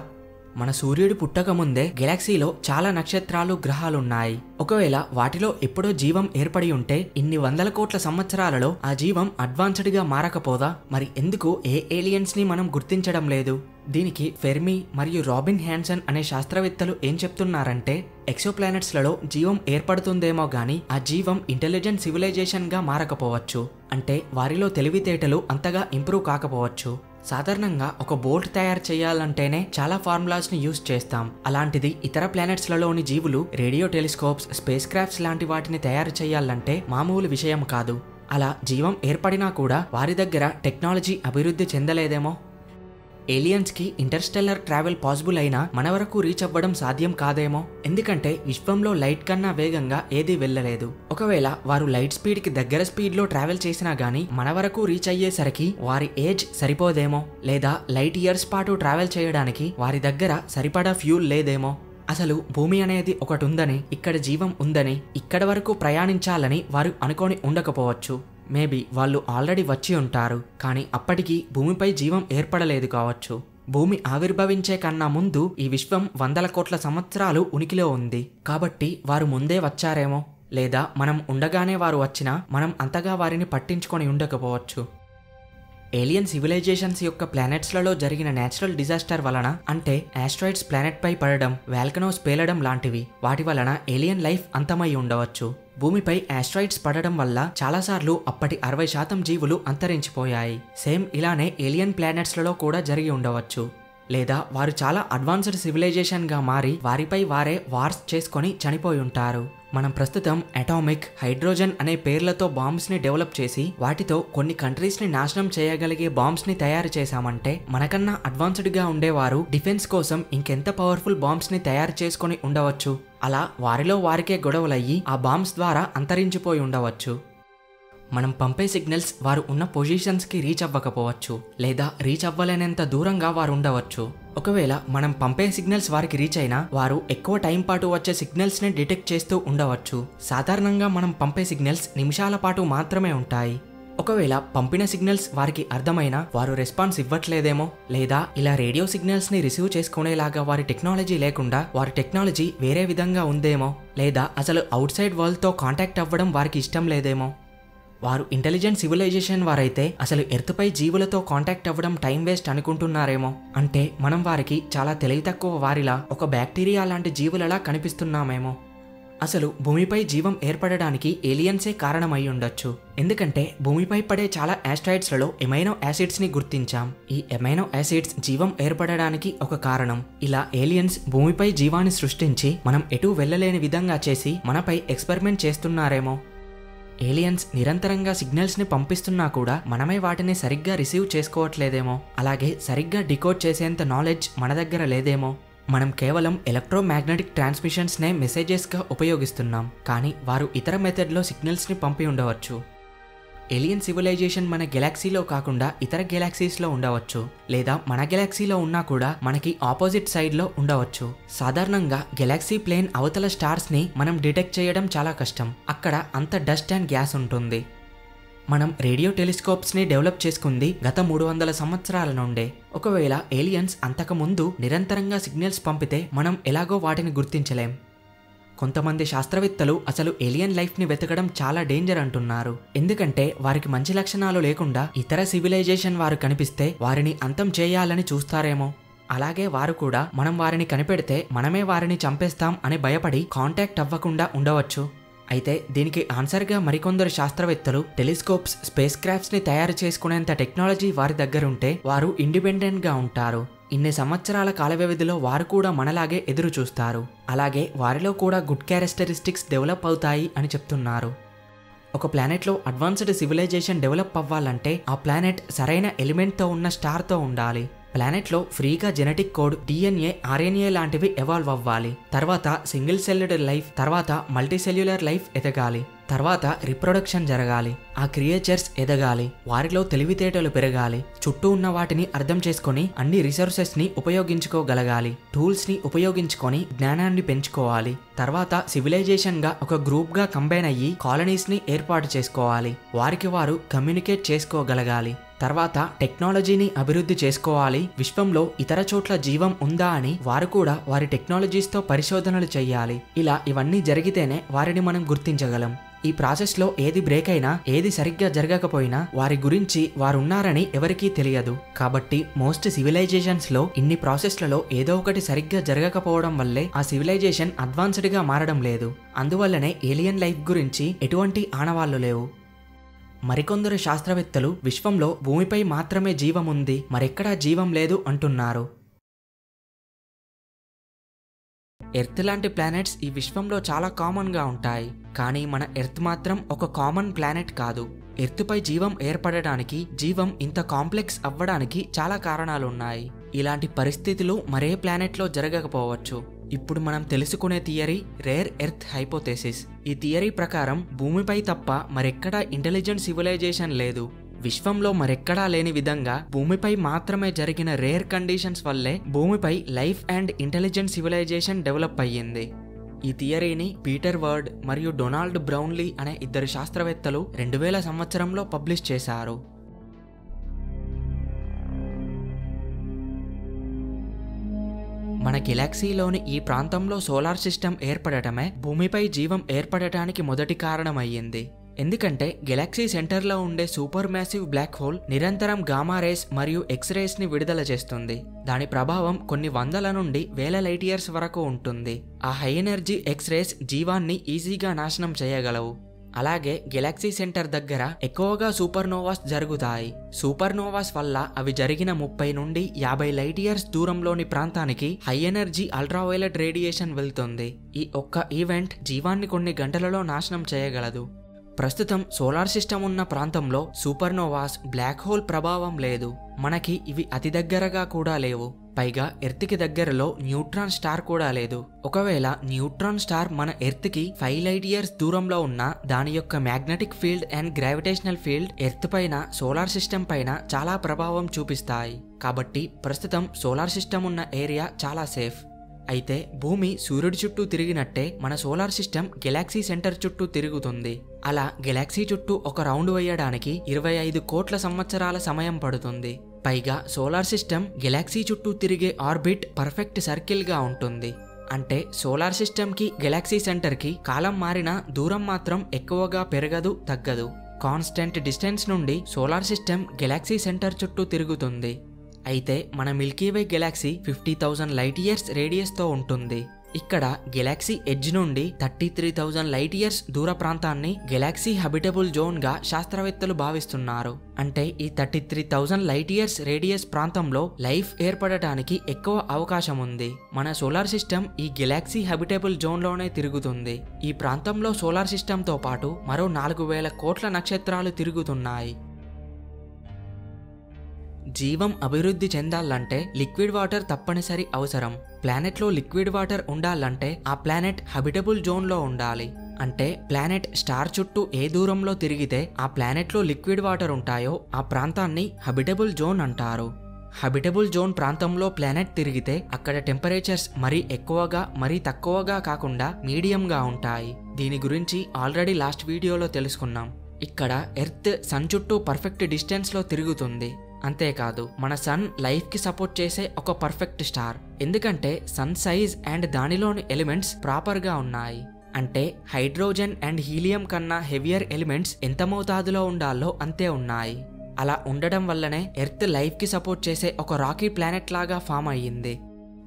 మన సూర్యుడు పుట్టక ముందే గెలాక్సీలో చాలా నక్షత్రాలు గ్రహాలున్నాయి. ఒకవేళ వాటిలో ఎప్పుడో జీవం ఏర్పడి ఉంటే ఇన్ని వందల కోట్ల సంవత్సరాలలో ఆ జీవం అడ్వాన్స్డ్గా మారకపోదా? మరి ఎందుకు ఏ ఏలియన్స్ని మనం గుర్తించడం లేదు? దీనికి ఫెర్మి మరియు రాబిన్ హ్యాన్సన్ అనే శాస్త్రవేత్తలు ఏం చెప్తున్నారంటే ఎక్సోప్లానెట్స్లలో జీవం ఏర్పడుతుందేమో గానీ ఆ జీవం ఇంటెలిజెంట్ సివిలైజేషన్గా మారకపోవచ్చు. అంటే వారిలో తెలివితేటలు అంతగా ఇంప్రూవ్ కాకపోవచ్చు. సాధారణంగా ఒక బోల్ట్ తయారు చేయాలంటేనే చాలా ఫార్ములాస్ని యూజ్ చేస్తాం. అలాంటిది ఇతర ప్లానెట్స్లలోని జీవులు రేడియో టెలిస్కోప్స్ స్పేస్ క్రాఫ్ట్స్ లాంటి వాటిని తయారు చేయాలంటే మామూలు విషయం కాదు. అలా జీవం ఏర్పడినా కూడా వారి దగ్గర టెక్నాలజీ అభివృద్ధి చెందలేదేమో? ఏలియన్స్కి ఇంటర్స్టెల్లర్ ట్రావెల్ పాసిబుల్ అయినా మన వరకు రీచ్ అవ్వడం సాధ్యం కాదేమో? ఎందుకంటే విశ్వంలో లైట్ కన్నా వేగంగా ఏదీ వెళ్ళలేదు. ఒకవేళ వారు లైట్ స్పీడ్కి దగ్గర స్పీడ్లో ట్రావెల్ చేసినా గానీ మన వరకు రీచ్ అయ్యేసరికి వారి ఏజ్ సరిపోదేమో? లేదా లైట్ ఇయర్స్ పాటు ట్రావెల్ చేయడానికి వారి దగ్గర సరిపడా ఫ్యూల్ లేదేమో? అసలు భూమి అనేది ఒకటి ఉందని ఇక్కడ జీవం ఉందని ఇక్కడ వరకు ప్రయాణించాలని వారు అనుకొని ఉండకపోవచ్చు. మేబీ వాళ్ళు ఆల్రెడీ వచ్చి ఉంటారు కానీ అప్పటికి భూమిపై జీవం ఏర్పడలేదు కావచ్చు. భూమి ఆవిర్భవించే కన్నా ముందు ఈ విశ్వం వందల కోట్ల సంవత్సరాలు ఉనికిలో ఉంది. కాబట్టి వారు ముందే వచ్చారేమో? లేదా మనం ఉండగానే వారు వచ్చినా మనం అంతగా వారిని పట్టించుకొని ఉండకపోవచ్చు. ఏలియన్ సివిలైజేషన్స్ యొక్క ప్లానెట్స్లలో జరిగిన నేచురల్ డిజాస్టర్ వలన అంటే ఆస్ట్రాయిడ్స్ ప్లానెట్ పై పడడం వాల్కనోస్ పేలడం లాంటివి వాటి వలన ఏలియన్ లైఫ్ అంతమై ఉండవచ్చు. భూమిపై ఆస్ట్రాయిడ్స్ పడడం వల్ల చాలాసార్లు అప్పటి అరవై శాతం జీవులు అంతరించిపోయాయి. సేమ్ ఇలానే ఏలియన్ ప్లానెట్స్లలో కూడా జరిగి ఉండవచ్చు. లేదా వారు చాలా అడ్వాన్స్డ్ సివిలైజేషన్గా మారి వారిపై వారే వార్స్ చేసుకొని చనిపోయి ఉంటారు. మనం ప్రస్తుతం అటామిక్ హైడ్రోజన్ అనే పేర్లతో బాంబ్స్ని డెవలప్ చేసి వాటితో కొన్ని కంట్రీస్ని నాశనం చేయగలిగే బాంబ్స్ని తయారు చేశామంటే మనకన్నా అడ్వాన్స్డ్గా ఉండేవారు డిఫెన్స్ కోసం ఇంకెంత పవర్ఫుల్ బాంబ్స్ని తయారు చేసుకొని ఉండవచ్చు? అలా వారిలో వారికే గొడవలయ్యి ఆ బాంబ్స్ ద్వారా అంతరించిపోయి ఉండవచ్చు. మనం పంపే సిగ్నల్స్ వారు ఉన్న పొజిషన్స్కి రీచ్ అవ్వకపోవచ్చు లేదా రీచ్ అవ్వలేనంత దూరంగా వారు ఉండవచ్చు. ఒకవేళ మనం పంపే సిగ్నల్స్ వారికి రీచ్ అయినా వారు ఎక్కువ టైం పాటు వచ్చే సిగ్నల్స్ని డిటెక్ట్ చేస్తూ ఉండవచ్చు. సాధారణంగా మనం పంపే సిగ్నల్స్ నిమిషాల పాటు మాత్రమే ఉంటాయి. ఒకవేళ పంపిన సిగ్నల్స్ వారికి అర్థమైనా వారు రెస్పాన్స్ ఇవ్వట్లేదేమో లేదా ఇలా రేడియో సిగ్నల్స్ని రిసీవ్ చేసుకునేలాగా వారి టెక్నాలజీ లేకుండా వారి టెక్నాలజీ వేరే విధంగా ఉందేమో లేదా అసలు అవుట్ సైడ్ వరల్డ్తో కాంటాక్ట్ అవ్వడం వారికి ఇష్టం లేదేమో వారు ఇంటెలిజెంట్ సివిలైజేషన్ వారైతే అసలు ఎర్త్పై జీవులతో కాంటాక్ట్ అవ్వడం టైం వేస్ట్ అనుకుంటున్నారేమో. అంటే మనం వారికి చాలా తెలివి తక్కువ వారిలా ఒక బ్యాక్టీరియా లాంటి జీవులలా కనిపిస్తున్నామేమో. అసలు భూమిపై జీవం ఏర్పడడానికి ఏలియన్సే కారణమై ఉండొచ్చు. ఎందుకంటే భూమిపై పడే చాలా యాస్ట్రాయిడ్స్లలో ఎమైనో యాసిడ్స్ని గుర్తించాం. ఈ ఎమైనో యాసిడ్స్ జీవం ఏర్పడడానికి ఒక కారణం. ఇలా ఏలియన్స్ భూమిపై జీవాన్ని సృష్టించి మనం ఎటూ వెళ్ళలేని విధంగా చేసి మనపై ఎక్స్పెరిమెంట్ చేస్తున్నారేమో. ఏలియన్స్ నిరంతరంగా సిగ్నల్స్ని పంపిస్తున్నా కూడా మనమే వాటిని సరిగ్గా రిసీవ్ చేసుకోవట్లేదేమో. అలాగే సరిగ్గా డికోడ్ చేసేంత నాలెడ్జ్ మన దగ్గర లేదేమో. మనం కేవలం ఎలక్ట్రోమాగ్నెటిక్ ట్రాన్స్మిషన్స్నే మెసేజెస్గా ఉపయోగిస్తున్నాం. కానీ వారు ఇతర మెథడ్లో సిగ్నల్స్ని పంపి ఉండవచ్చు. ఏలియన్ సివిలైజేషన్ మన గెలాక్సీలో కాకుండా ఇతర గెలాక్సీస్లో ఉండవచ్చు లేదా మన గెలాక్సీలో ఉన్నా కూడా మనకి ఆపోజిట్ సైడ్లో ఉండవచ్చు. సాధారణంగా గెలాక్సీ ప్లేన్ అవతల స్టార్స్ని మనం డిటెక్ట్ చేయడం చాలా కష్టం. అక్కడ అంత డస్ట్ అండ్ గ్యాస్ ఉంటుంది. మనం రేడియో టెలిస్కోప్స్ని డెవలప్ చేసుకుంది గత మూడు వందల సంవత్సరాల నుండే. ఒకవేళ ఏలియన్స్ అంతకుముందు నిరంతరంగా సిగ్నల్స్ పంపితే మనం ఎలాగో వాటిని గుర్తించలేం. కొంతమంది శాస్త్రవేత్తలు అసలు ఏలియన్ లైఫ్ని వెతకడం చాలా డేంజర్ అంటున్నారు. ఎందుకంటే వారికి మంచి లక్షణాలు లేకుండా ఇతర సివిలైజేషన్ వారు కనిపిస్తే వారిని అంతం చేయాలని చూస్తారేమో. అలాగే వారు కూడా మనం వారిని కనిపెడితే మనమే వారిని చంపేస్తాం అని భయపడి కాంటాక్ట్ అవ్వకుండా ఉండవచ్చు. అయితే దీనికి ఆన్సర్గా మరికొందరు శాస్త్రవేత్తలు టెలిస్కోప్స్ స్పేస్ క్రాఫ్ట్స్ని తయారు చేసుకునేంత టెక్నాలజీ వారి దగ్గర ఉంటే వారు ఇండిపెండెంట్గా ఉంటారు. ఇన్ని సంవత్సరాల కాల వ్యవధిలో వారు కూడా మనలాగే ఎదురు చూస్తారు. అలాగే వారిలో కూడా గుడ్ క్యారెక్టరిస్టిక్స్ డెవలప్ అవుతాయి అని చెప్తున్నారు. ఒక ప్లానెట్లో అడ్వాన్స్డ్ సివిలైజేషన్ డెవలప్ అవ్వాలంటే ఆ ప్లానెట్ సరైన ఎలిమెంట్తో ఉన్న స్టార్తో ఉండాలి. ప్లానెట్లో ఫ్రీగా జెనెటిక్ కోడ్ డిఎన్ఏ ఆర్ఎన్ఏ లాంటివి ఎవాల్వ్ అవ్వాలి. తర్వాత సింగిల్ సెల్యులర్ లైఫ్ తర్వాత మల్టీ సెల్యులర్ లైఫ్ ఎదగాలి. తర్వాత రిప్రొడక్షన్ జరగాలి. ఆ క్రియేచర్స్ ఎదగాలి. వారిలో తెలివితేటలు పెరగాలి. చుట్టూ ఉన్న వాటిని అర్థం చేసుకొని అన్ని రిసోర్సెస్ని ఉపయోగించుకోగలగాలి. టూల్స్ని ఉపయోగించుకొని జ్ఞానాన్ని పెంచుకోవాలి. తర్వాత సివిలైజేషన్గా ఒక గ్రూప్గా కంబైన్ అయ్యి కాలనీస్ని ఏర్పాటు చేసుకోవాలి. వారికి వారు కమ్యూనికేట్ చేసుకోగలగాలి. తర్వాత టెక్నాలజీని అభివృద్ధి చేసుకోవాలి. విశ్వంలో ఇతర చోట్ల జీవం ఉందా అని వారు కూడా వారి టెక్నాలజీస్తో పరిశోధనలు చేయాలి ఇలా ఇవన్నీ జరిగితేనే వారిని మనం గుర్తించగలం. ఈ ప్రాసెస్లో ఏది బ్రేక్ అయినా ఏది సరిగ్గా జరగకపోయినా వారి గురించి వారున్నారని ఎవరికీ తెలియదు. కాబట్టి మోస్ట్ సివిలైజేషన్స్లో ఇన్ని ప్రాసెస్లలో ఏదో ఒకటి సరిగ్గా జరగకపోవడం వల్లే ఆ సివిలైజేషన్ అడ్వాన్స్డ్గా మారడం లేదు. అందువల్లనే ఏలియన్ లైఫ్ గురించి ఎటువంటి ఆనవాళ్ళు లేవు. మరికొందరు శాస్త్రవేత్తలు విశ్వంలో భూమిపై మాత్రమే జీవం ఉంది మరెక్కడా జీవం లేదు అంటున్నారు. ఎర్త్ లాంటి ప్లానెట్స్ ఈ విశ్వంలో చాలా కామన్గా ఉంటాయి. కానీ మన ఎర్త్ మాత్రం ఒక కామన్ ప్లానెట్ కాదు. ఎర్త్పై జీవం ఏర్పడడానికి జీవం ఇంత కాంప్లెక్స్ అవ్వడానికి చాలా కారణాలు ఉన్నాయి. ఇలాంటి పరిస్థితులు మరే ప్లానెట్లో జరగకపోవచ్చు. ఇప్పుడు మనం తెలుసుకునే థియరీ రేర్ ఎర్త్ హైపోథెసిస్ ఈ థియరీ ప్రకారం భూమిపై తప్ప మరెక్కడా ఇంటెలిజెంట్ సివిలైజేషన్ లేదు. విశ్వంలో మరెక్కడా లేని విధంగా భూమిపై మాత్రమే జరిగిన రేర్ కండిషన్స్ వల్లే భూమిపై life and intelligent civilization develop అయ్యింది. ఈ థియరీని పీటర్ వర్డ్ మరియు డొనాల్డ్ బ్రౌన్లీ అనే ఇద్దరు శాస్త్రవేత్తలు రెండు వేల సంవత్సరంలో పబ్లిష్ చేశారు. మన గెలాక్సీలోని ఈ ప్రాంతంలో సోలార్ సిస్టమ్ ఏర్పడటమే భూమిపై జీవం ఏర్పడటానికి మొదటి కారణమయ్యింది. ఎందుకంటే గెలాక్సీ సెంటర్లో ఉండే సూపర్ మ్యాసివ్ బ్లాక్ హోల్ నిరంతరం గామా రేస్ మరియు ఎక్స్ రేస్ని విడుదల చేస్తుంది. దాని ప్రభావం కొన్ని వందల నుండి వేల లైట్ ఇయర్స్ వరకు ఉంటుంది. ఆ హై ఎనర్జీ ఎక్స్ రేస్ జీవాన్ని ఈజీగా నాశనం చేయగలవు. అలాగే గెలాక్సీ సెంటర్ దగ్గర ఎక్కువగా సూపర్ నోవాస్ జరుగుతాయి. సూపర్ నోవాస్ వల్ల అవి జరిగిన ముప్పై నుండి యాభై లైట్ ఇయర్స్ దూరంలోని ప్రాంతానికి హై ఎనర్జీ అల్ట్రావైలెట్ రేడియేషన్ వెళ్తుంది. ఈ ఒక్క ఈవెంట్ జీవాన్ని కొన్ని గంటలలో నాశనం చేయగలదు. ప్రస్తుతం సోలార్ సిస్టమ్ ఉన్న ప్రాంతంలో సూపర్నోవాస్ బ్లాక్ హోల్ ప్రభావం లేదు. మనకి ఇవి అతి దగ్గరగా కూడా లేవు. పైగా ఎర్త్కి దగ్గరలో న్యూట్రాన్ స్టార్ కూడా లేదు. ఒకవేళ న్యూట్రాన్ స్టార్ మన ఎర్త్కి ఫైవ్ లైట్ ఇయర్స్ దూరంలో ఉన్న దాని యొక్క magnetic field and gravitational field earth పైన సోలార్ సిస్టమ్ పైన చాలా ప్రభావం చూపిస్తాయి. కాబట్టి ప్రస్తుతం సోలార్ సిస్టమ్ ఉన్న ఏరియా చాలా సేఫ్. అయితే భూమి సూర్యుడి చుట్టూ తిరిగినట్టే మన సోలార్ సిస్టమ్ గెలాక్సీ సెంటర్ చుట్టూ తిరుగుతుంది. అలా గెలాక్సీ చుట్టూ ఒక రౌండ్ వేయడానికి ఇరవై ఐదు కోట్ల సంవత్సరాల సమయం పడుతుంది. పైగా సోలార్ సిస్టమ్ గెలాక్సీ చుట్టూ తిరిగే ఆర్బిట్ పర్ఫెక్ట్ సర్కిల్గా ఉంటుంది. అంటే సోలార్ సిస్టమ్కి గెలాక్సీ సెంటర్కి కాలం మారినా దూరం మాత్రం ఎక్కువగా పెరగదు తగ్గదు. కాన్స్టెంట్ డిస్టెన్స్ నుండి సోలార్ సిస్టమ్ గెలాక్సీ సెంటర్ చుట్టూ తిరుగుతుంది. అయితే మన milky way galaxy fifty thousand light years రేడియస్తో ఉంటుంది. ఇక్కడ గెలాక్సీ ఎడ్జ్ నుండి thirty three thousand light years దూర ప్రాంతాన్ని గెలాక్సీ హబిటబుల్ జోన్గా శాస్త్రవేత్తలు భావిస్తున్నారు. అంటే ఈ thirty three thousand light years radius ప్రాంతంలో లైఫ్ ఏర్పడటానికి ఎక్కువ అవకాశం ఉంది. మన సోలార్ సిస్టమ్ ఈ గెలాక్సీ హబిటబుల్ జోన్లోనే తిరుగుతుంది. ఈ ప్రాంతంలో సోలార్ సిస్టంతో పాటు మరో నాలుగు వేల కోట్ల నక్షత్రాలు తిరుగుతున్నాయి. జీవం అభివృద్ధి చెందాలంటే లిక్విడ్ వాటర్ తప్పనిసరి అవసరం. ప్లానెట్లో లిక్విడ్ వాటర్ ఉండాలంటే ఆ ప్లానెట్ హబిటబుల్ జోన్లో ఉండాలి. అంటే ప్లానెట్ స్టార్ చుట్టూ ఏ దూరంలో తిరిగితే ఆ ప్లానెట్లో లిక్విడ్ వాటర్ ఉంటాయో ఆ ప్రాంతాన్ని హబిటబుల్ జోన్ అంటారు. హబిటబుల్ జోన్ ప్రాంతంలో ప్లానెట్ తిరిగితే అక్కడ టెంపరేచర్స్ మరీ ఎక్కువగా మరీ తక్కువగా కాకుండా మీడియంగా ఉంటాయి. దీని గురించి ఆల్రెడీ లాస్ట్ వీడియోలో తెలుసుకున్నాం. ఇక్కడ ఎర్త్ సన్ చుట్టూ పర్ఫెక్ట్ డిస్టెన్స్లో తిరుగుతుంది. అంతేకాదు మన సన్ లైఫ్కి సపోర్ట్ చేసే ఒక పర్ఫెక్ట్ స్టార్. ఎందుకంటే సన్ సైజ్ అండ్ దానిలోని ఎలిమెంట్స్ ప్రాపర్గా ఉన్నాయి. అంటే హైడ్రోజన్ అండ్ హీలియం కన్నా హెవియర్ ఎలిమెంట్స్ ఎంత మోతాదులో ఉండాలో అంతే ఉన్నాయి. అలా ఉండడం వల్లనే ఎర్త్ లైఫ్కి సపోర్ట్ చేసే ఒక రాకీ ప్లానెట్ లాగా ఫామ్ అయ్యింది.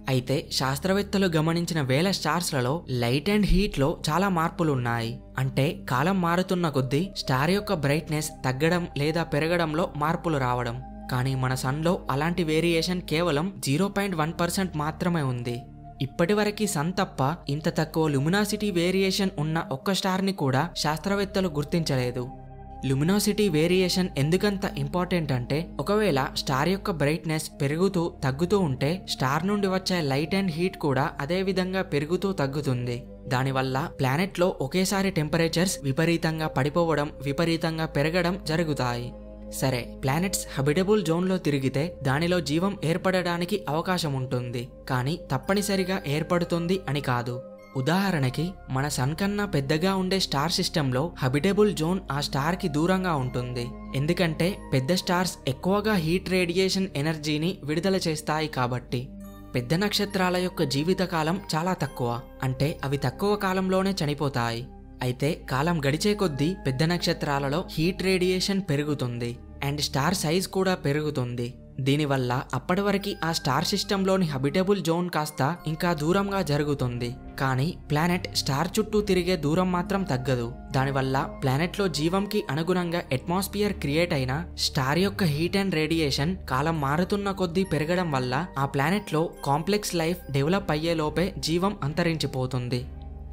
అయితే శాస్త్రవేత్తలు గమనించిన వేల స్టార్స్లలో లైట్ అండ్ హీట్లో చాలా మార్పులు ఉన్నాయి అంటే కాలం మారుతున్న కొద్దీ స్టార్ యొక్క బ్రైట్నెస్ తగ్గడం లేదా పెరగడంలో మార్పులు రావడం. కానీ మన సన్లో అలాంటి వేరియేషన్ కేవలం జీరో పాయింట్ వన్ పర్సెంట్ మాత్రమే ఉంది. ఇప్పటివరకు సన్ తప్ప ఇంత తక్కువ లుమినాసిటీ వేరియేషన్ ఉన్న ఒక్క స్టార్ని కూడా శాస్త్రవేత్తలు గుర్తించలేదు. లుమినాసిటీ వేరియేషన్ ఎందుకంత ఇంపార్టెంట్ అంటే ఒకవేళ స్టార్ యొక్క బ్రైట్నెస్ పెరుగుతూ తగ్గుతూ ఉంటే స్టార్ నుండి వచ్చే లైట్ అండ్ హీట్ కూడా అదే విధంగా పెరుగుతూ తగ్గుతుంది. దానివల్ల ప్లానెట్లో ఒకేసారి టెంపరేచర్స్ విపరీతంగా పడిపోవడం విపరీతంగా పెరగడం జరుగుతాయి. సరే ప్లానెట్స్ హబిటబుల్ జోన్లో తిరిగితే దానిలో జీవం ఏర్పడడానికి అవకాశం ఉంటుంది. కానీ తప్పనిసరిగా ఏర్పడుతుంది అని కాదు. ఉదాహరణకి మన సన్ కన్నా పెద్దగా ఉండే స్టార్ సిస్టంలో హబిటబుల్ జోన్ ఆ స్టార్కి దూరంగా ఉంటుంది. ఎందుకంటే పెద్ద స్టార్స్ ఎక్కువగా హీట్ రేడియేషన్ ఎనర్జీని విడుదల చేస్తాయి కాబట్టి. పెద్ద నక్షత్రాల యొక్క జీవితకాలం చాలా తక్కువ. అంటే అవి తక్కువ కాలంలోనే చనిపోతాయి. అయితే కాలం గడిచే కొద్దీ పెద్ద నక్షత్రాలలో హీట్ రేడియేషన్ పెరుగుతుంది అండ్ స్టార్ సైజ్ కూడా పెరుగుతుంది. దీనివల్ల అప్పటివరకు ఆ స్టార్ సిస్టంలోని హబిటబుల్ జోన్ కాస్త ఇంకా దూరంగా జరుగుతుంది. కానీ ప్లానెట్ స్టార్ చుట్టూ తిరిగే దూరం మాత్రం తగ్గదు. దానివల్ల ప్లానెట్లో జీవంకి అనుగుణంగా అట్మాస్ఫియర్ క్రియేట్ అయిన స్టార్ యొక్క హీట్ అండ్ రేడియేషన్ కాలం మారుతున్న కొద్దీ పెరగడం వల్ల ఆ ప్లానెట్లో కాంప్లెక్స్ లైఫ్ డెవలప్ అయ్యే లోపే జీవం అంతరించిపోతుంది.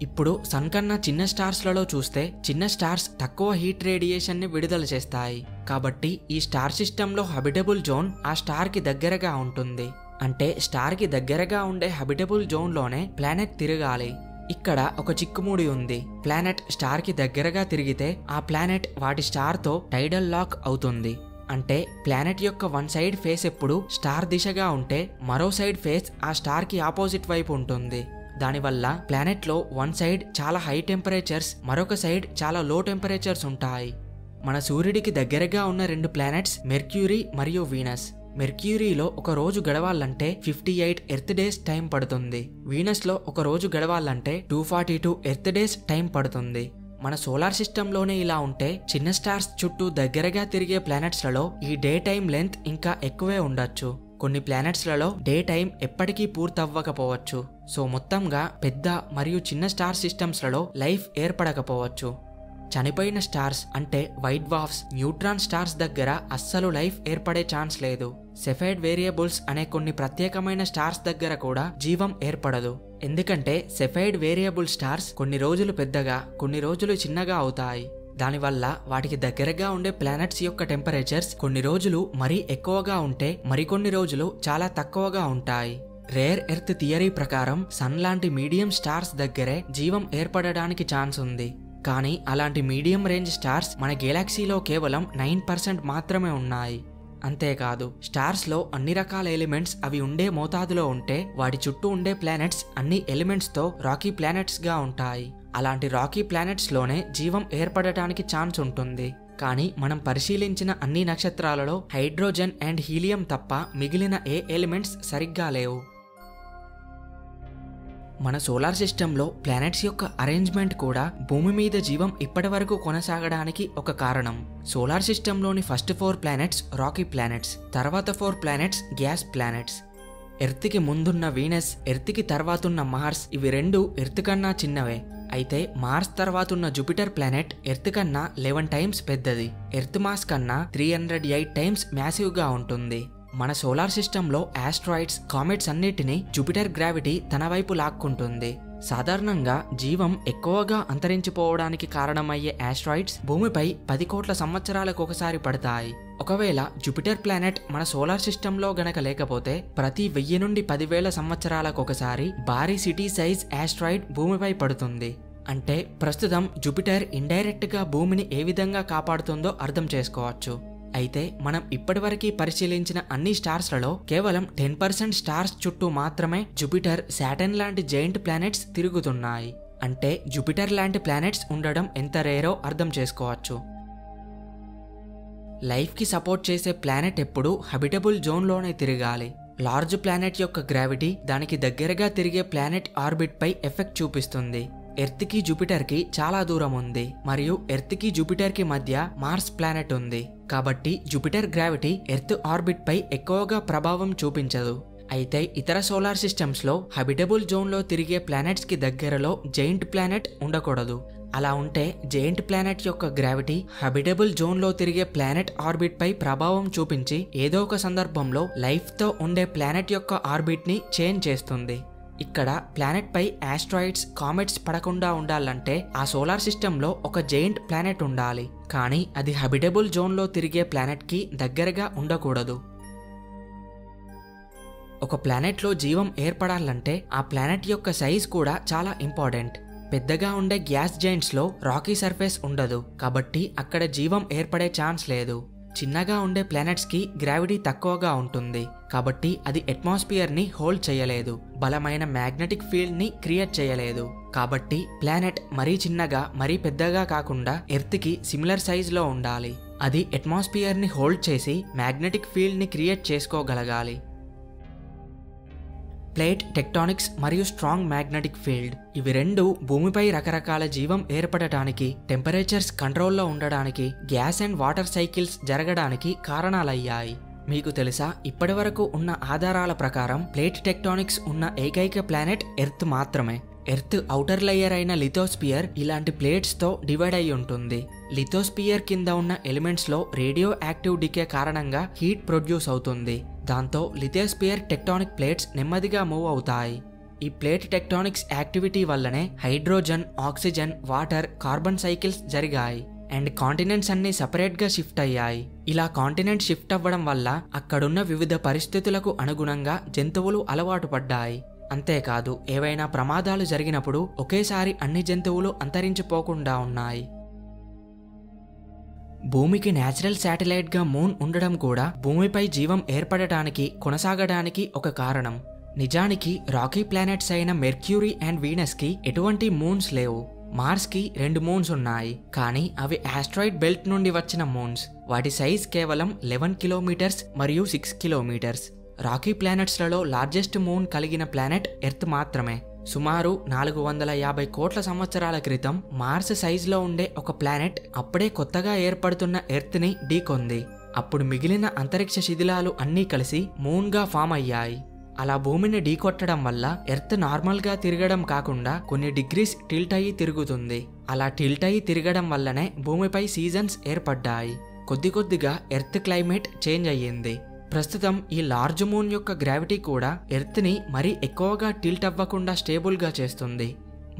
ఇప్పుడు సన్ కన్నా చిన్న స్టార్స్లలో చూస్తే చిన్న స్టార్స్ తక్కువ హీట్ రేడియేషన్ని విడుదల చేస్తాయి. కాబట్టి ఈ స్టార్ సిస్టంలో హబిటబుల్ జోన్ ఆ స్టార్కి దగ్గరగా ఉంటుంది. అంటే స్టార్కి దగ్గరగా ఉండే హబిటబుల్ జోన్లోనే ప్లానెట్ తిరగాలి. ఇక్కడ ఒక చిక్కుముడి ఉంది. ప్లానెట్ స్టార్కి దగ్గరగా తిరిగితే ఆ ప్లానెట్ వాటి స్టార్తో టైడల్ లాక్ అవుతుంది. అంటే ప్లానెట్ యొక్క వన్ సైడ్ ఫేస్ ఎప్పుడు స్టార్ దిశగా ఉంటే మరో సైడ్ ఫేస్ ఆ స్టార్కి ఆపోజిట్ వైపు ఉంటుంది. దానివల్ల ప్లానెట్లో వన్ సైడ్ చాలా హై టెంపరేచర్స్ మరొక సైడ్ చాలా లో టెంపరేచర్స్ ఉంటాయి. మన సూర్యుడికి దగ్గరగా ఉన్న రెండు ప్లానెట్స్ మెర్క్యూరీ మరియు వీనస్ మెర్క్యూరీలో ఒక రోజు గడవాలంటే fifty eight earth days time పడుతుంది. వీనస్లో ఒక రోజు గడవాలంటే two forty two earth days time పడుతుంది. మన సోలార్ సిస్టంలోనే ఇలా ఉంటే చిన్న స్టార్స్ చుట్టూ దగ్గరగా తిరిగే ప్లానెట్స్లలో ఈ డే టైం లెంత్ ఇంకా ఎక్కువే ఉండొచ్చు. కొన్ని ప్లానెట్స్లలో డే టైం ఎప్పటికీ పూర్తవ్వకపోవచ్చు. సో మొత్తంగా పెద్ద మరియు చిన్న స్టార్ సిస్టమ్స్లలో లైఫ్ ఏర్పడకపోవచ్చు. చనిపోయిన స్టార్స్ అంటే వైట్ వాఫ్స్ న్యూట్రాన్ స్టార్స్ దగ్గర అస్సలు లైఫ్ ఏర్పడే ఛాన్స్ లేదు. సెఫైడ్ వేరియబుల్స్ అనే కొన్ని ప్రత్యేకమైన స్టార్స్ దగ్గర కూడా జీవం ఏర్పడదు. ఎందుకంటే సెఫైడ్ వేరియబుల్ స్టార్స్ కొన్ని రోజులు పెద్దగా కొన్ని రోజులు చిన్నగా అవుతాయి. దానివల్ల వాటికి దగ్గరగా ఉండే ప్లానెట్స్ యొక్క టెంపరేచర్స్ కొన్ని రోజులు మరీ ఎక్కువగా ఉంటే మరికొన్ని రోజులు చాలా తక్కువగా ఉంటాయి. రేర్ ఎర్త్ థియరీ ప్రకారం సన్ లాంటి మీడియం స్టార్స్ దగ్గరే జీవం ఏర్పడడానికి ఛాన్స్ ఉంది. కానీ అలాంటి మీడియం రేంజ్ స్టార్స్ మన గెలాక్సీలో కేవలం నైన్ పర్సెంట్ మాత్రమే ఉన్నాయి. అంతేకాదు స్టార్స్లో అన్ని రకాల ఎలిమెంట్స్ అవి ఉండే మోతాదులో ఉంటే వాటి చుట్టూ ఉండే ప్లానెట్స్ అన్ని ఎలిమెంట్స్తో రాకీ ప్లానెట్స్గా ఉంటాయి. అలాంటి రాకీ ప్లానెట్స్లోనే జీవం ఏర్పడటానికి ఛాన్స్ ఉంటుంది. కానీ మనం పరిశీలించిన అన్ని నక్షత్రాలలో హైడ్రోజన్ అండ్ హీలియం తప్ప మిగిలిన ఏ ఎలిమెంట్స్ సరిగ్గా లేవు. మన సోలార్ సిస్టంలో ప్లానెట్స్ యొక్క అరేంజ్మెంట్ కూడా భూమి మీద జీవం ఇప్పటి వరకు కొనసాగడానికి ఒక కారణం. Solar సిస్టంలోని first four planets rocky planets తర్వాత ఫోర్ ప్లానెట్స్ గ్యాస్ ప్లానెట్స్. ఎర్త్కి ముందున్న వీనస్ ఎర్త్కి తర్వాతున్న మార్స్ ఇవి రెండు ఎర్త్ కన్నా చిన్నవే. అయితే మార్స్ తర్వాతున్న జూపిటర్ ప్లానెట్ ఎర్త్ కన్నా లెవెన్ టైమ్స్ పెద్దది. ఎర్త్ మాస్ కన్నా త్రీ హండ్రెడ్ ఎయిట్ టైమ్స్ మ్యాసివ్గా ఉంటుంది. మన సోలార్ సిస్టంలో ఆస్ట్రాయిడ్స్ కామెట్స్ అన్నిటినీ జూపిటర్ గ్రావిటీ తన వైపు లాక్కుంటుంది. సాధారణంగా జీవం ఎక్కువగా అంతరించిపోవడానికి కారణమయ్యే ఆస్ట్రాయిడ్స్ భూమిపై పది కోట్ల సంవత్సరాలకు ఒకసారి పడతాయి. ఒకవేళ జూపిటర్ ప్లానెట్ మన సోలార్ సిస్టంలో గనక లేకపోతే ప్రతి వెయ్యి నుండి పదివేల సంవత్సరాలకు ఒకసారి భారీ సిటీ సైజ్ ఆస్ట్రాయిడ్ భూమిపై పడుతుంది. అంటే ప్రస్తుతం జూపిటర్ ఇండైరెక్ట్గా భూమిని ఏ విధంగా కాపాడుతుందో అర్థం చేసుకోవచ్చు. అయితే మనం ఇప్పటివరకు పరిశీలించిన అన్ని స్టార్స్లలో కేవలం టెన్ పర్సెంట్ స్టార్స్ చుట్టూ మాత్రమే జూపిటర్ శాటన్ లాంటి జైంట్ ప్లానెట్స్ తిరుగుతున్నాయి. అంటే జూపిటర్ లాంటి ప్లానెట్స్ ఉండడం ఎంత రేరో అర్థం చేసుకోవచ్చు. లైఫ్కి సపోర్ట్ చేసే ప్లానెట్ ఎప్పుడు హబిటబుల్ జోన్లోనే తిరగాలి. లార్జ్ ప్లానెట్ యొక్క గ్రావిటీ దానికి దగ్గరగా తిరిగే ప్లానెట్ ఆర్బిట్పై ఎఫెక్ట్ చూపిస్తుంది. ఎర్త్కి జూపిటర్కి చాలా దూరం ఉంది మరియు ఎర్త్కి జూపిటర్కి మధ్య మార్స్ ప్లానెట్ ఉంది. కాబట్టి జూపిటర్ గ్రావిటీ ఎర్త్ ఆర్బిట్ పై ఎక్కువగా ప్రభావం చూపించదు. అయితే ఇతర సోలార్ సిస్టమ్స్లో హబిటబుల్ జోన్లో తిరిగే ప్లానెట్స్కి దగ్గరలో జైంట్ ప్లానెట్ ఉండకూడదు. అలా ఉంటే జైంట్ ప్లానెట్ యొక్క గ్రావిటీ హబిటబుల్ జోన్లో తిరిగే ప్లానెట్ ఆర్బిట్ పై ప్రభావం చూపించి ఏదో ఒక సందర్భంలో లైఫ్తో ఉండే ప్లానెట్ యొక్క ఆర్బిట్ని చేంజ్ చేస్తుంది. ఇక్కడ ప్లానెట్ పై ఆస్ట్రాయిడ్స్ కామెట్స్ పడకుండా ఉండాలంటే ఆ సోలార్ సిస్టంలో ఒక జైంట్ ప్లానెట్ ఉండాలి. కానీ అది హబిటబుల్ జోన్లో తిరిగే ప్లానెట్కి దగ్గరగా ఉండకూడదు. ఒక ప్లానెట్లో జీవం ఏర్పడాలంటే ఆ ప్లానెట్ యొక్క సైజ్ కూడా చాలా ఇంపార్టెంట్ పెద్దగా ఉండే గ్యాస్ జైంట్స్లో రాకీ సర్ఫేస్ ఉండదు. కాబట్టి అక్కడ జీవం ఏర్పడే ఛాన్స్ లేదు. చిన్నగా ఉండే ప్లానెట్స్కి గ్రావిటీ తక్కువగా ఉంటుంది. కాబట్టి అది అట్మాస్ఫియర్ని హోల్డ్ చేయలేదు. బలమైన మ్యాగ్నెటిక్ ఫీల్డ్ని క్రియేట్ చేయలేదు. కాబట్టి ప్లానెట్ మరీ చిన్నగా మరీ పెద్దగా కాకుండా ఎర్త్కి సిమిలర్ సైజులో ఉండాలి. అది అట్మాస్ఫియర్ని హోల్డ్ చేసి మ్యాగ్నెటిక్ ఫీల్డ్ని క్రియేట్ చేసుకోగలగాలి. ప్లేట్ టెక్టానిక్స్ మరియు స్ట్రాంగ్ మ్యాగ్నెటిక్ ఫీల్డ్. ఇవి రెండు భూమిపై రకరకాల జీవం ఏర్పడటానికి టెంపరేచర్స్ కంట్రోల్లో ఉండడానికి గ్యాస్ అండ్ వాటర్ సైకిల్స్ జరగడానికి కారణాలయ్యాయి. మీకు తెలుసా ఇప్పటివరకు ఉన్న ఆధారాల ప్రకారం ప్లేట్ టెక్టానిక్స్ ఉన్న ఏకైక ప్లానెట్ ఎర్త్ మాత్రమే. ఎర్త్ ఔటర్ లేయర్ అయిన లిథోస్పియర్ ఇలాంటి ప్లేట్స్తో డివైడ్ అయి ఉంటుంది లిథోస్పియర్ కింద ఉన్న ఎలిమెంట్స్లో రేడియో యాక్టివ్ డికే కారణంగా హీట్ ప్రొడ్యూస్ అవుతుంది. దాంతో లిథోస్పియర్ టెక్టానిక్ ప్లేట్స్ నెమ్మదిగా మూవ్ అవుతాయి. ఈ ప్లేట్ టెక్టానిక్స్ యాక్టివిటీ వల్లనే hydrogen oxygen water carbon cycles జరిగాయి. అండ్ కాంటినెంట్స్ అన్ని సపరేట్గా షిఫ్ట్ అయ్యాయి. ఇలా కాంటినెంట్ షిఫ్ట్ అవ్వడం వల్ల అక్కడున్న వివిధ పరిస్థితులకు అనుగుణంగా జంతువులు అలవాటు పడ్డాయి. అంతేకాదు ఏవైనా ప్రమాదాలు జరిగినప్పుడు ఒకేసారి అన్ని జంతువులు అంతరించిపోకుండా ఉన్నాయి. భూమికి నేచురల్ శాటిలైట్గా మూన్ ఉండడం కూడా భూమిపై జీవం ఏర్పడటానికి కొనసాగడానికి ఒక కారణం. నిజానికి రాకీ ప్లానెట్స్ అయిన మెర్క్యూరీ అండ్ వీనస్కి ఎటువంటి మూన్స్ లేవు. మార్స్కి రెండు మూన్స్ ఉన్నాయి. కానీ అవి ఆస్ట్రాయిడ్ బెల్ట్ నుండి వచ్చిన మూన్స్. వాటి సైజ్ కేవలం లెవెన్ కిలోమీటర్స్ మరియు సిక్స్ కిలోమీటర్స్. రాకీ ప్లానెట్స్లలో లార్జెస్ట్ మూన్ కలిగిన ప్లానెట్ ఎర్త్ మాత్రమే. సుమారు నాలుగు వందల యాభై కోట్ల సంవత్సరాల క్రితం మార్స్ సైజులో ఉండే ఒక ప్లానెట్ అప్పుడే కొత్తగా ఏర్పడుతున్న ఎర్త్ని ఢీకొంది. అప్పుడు మిగిలిన అంతరిక్ష శిథిలాలు అన్నీ కలిసి మూన్గా ఫామ్ అయ్యాయి. అలా భూమిని ఢీకొట్టడం వల్ల ఎర్త్ నార్మల్గా తిరగడం కాకుండా కొన్ని డిగ్రీస్ టిల్ట్ అయ్యి తిరుగుతుంది. అలా టిల్ట్ అయ్యి తిరగడం వల్లనే భూమిపై సీజన్స్ ఏర్పడ్డాయి. కొద్ది కొద్దిగా ఎర్త్ క్లైమేట్ చేంజ్ అయ్యింది. ప్రస్తుతం ఈ లార్జ్ మూన్ యొక్క గ్రావిటీ కూడా ఎర్త్ని మరీ ఎక్కువగా టిల్ట్ అవ్వకుండా స్టేబుల్గా చేస్తుంది.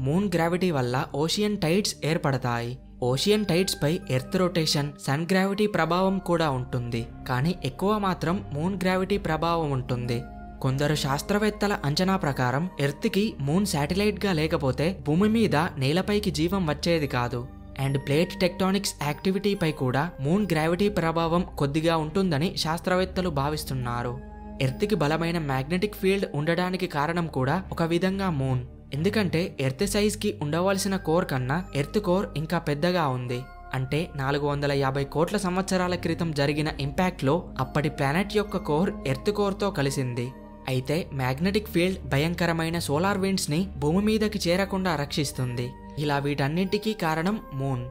మూన్ గ్రావిటీ వల్ల ఓషియన్ టైడ్స్ ఏర్పడతాయి. ఓషియన్ టైడ్స్ పై ఎర్త్ రొటేషన్ సన్ గ్రావిటీ ప్రభావం కూడా ఉంటుంది. కానీ ఎక్కువ మాత్రం మూన్ గ్రావిటీ ప్రభావం ఉంటుంది. కొందరు శాస్త్రవేత్తల అంచనా ప్రకారం ఎర్త్కి మూన్ శాటిలైట్గా లేకపోతే భూమి మీద నేలపైకి జీవం వచ్చేది కాదు. అండ్ ప్లేట్ టెక్టానిక్స్ యాక్టివిటీపై కూడా మూన్ గ్రావిటీ ప్రభావం కొద్దిగా ఉంటుందని శాస్త్రవేత్తలు భావిస్తున్నారు. ఎర్త్కి బలమైన మ్యాగ్నెటిక్ ఫీల్డ్ ఉండడానికి కారణం కూడా ఒక విధంగా మూన్. ఎందుకంటే ఎర్త్ సైజ్కి ఉండవలసిన కోర్ కన్నా ఎర్త్ కోర్ ఇంకా పెద్దగా ఉంది. అంటే నాలుగు వందల యాభై కోట్ల సంవత్సరాల క్రితం జరిగిన ఇంపాక్ట్లో అప్పటి ప్లానెట్ యొక్క కోర్ ఎర్త్ కోర్తో కలిసింది. అయితే మ్యాగ్నెటిక్ ఫీల్డ్ భయంకరమైన సోలార్ విండ్స్ని భూమి మీదకి చేరకుండా రక్షిస్తుంది. ఇలా వీటన్నింటికీ కారణం మూన్.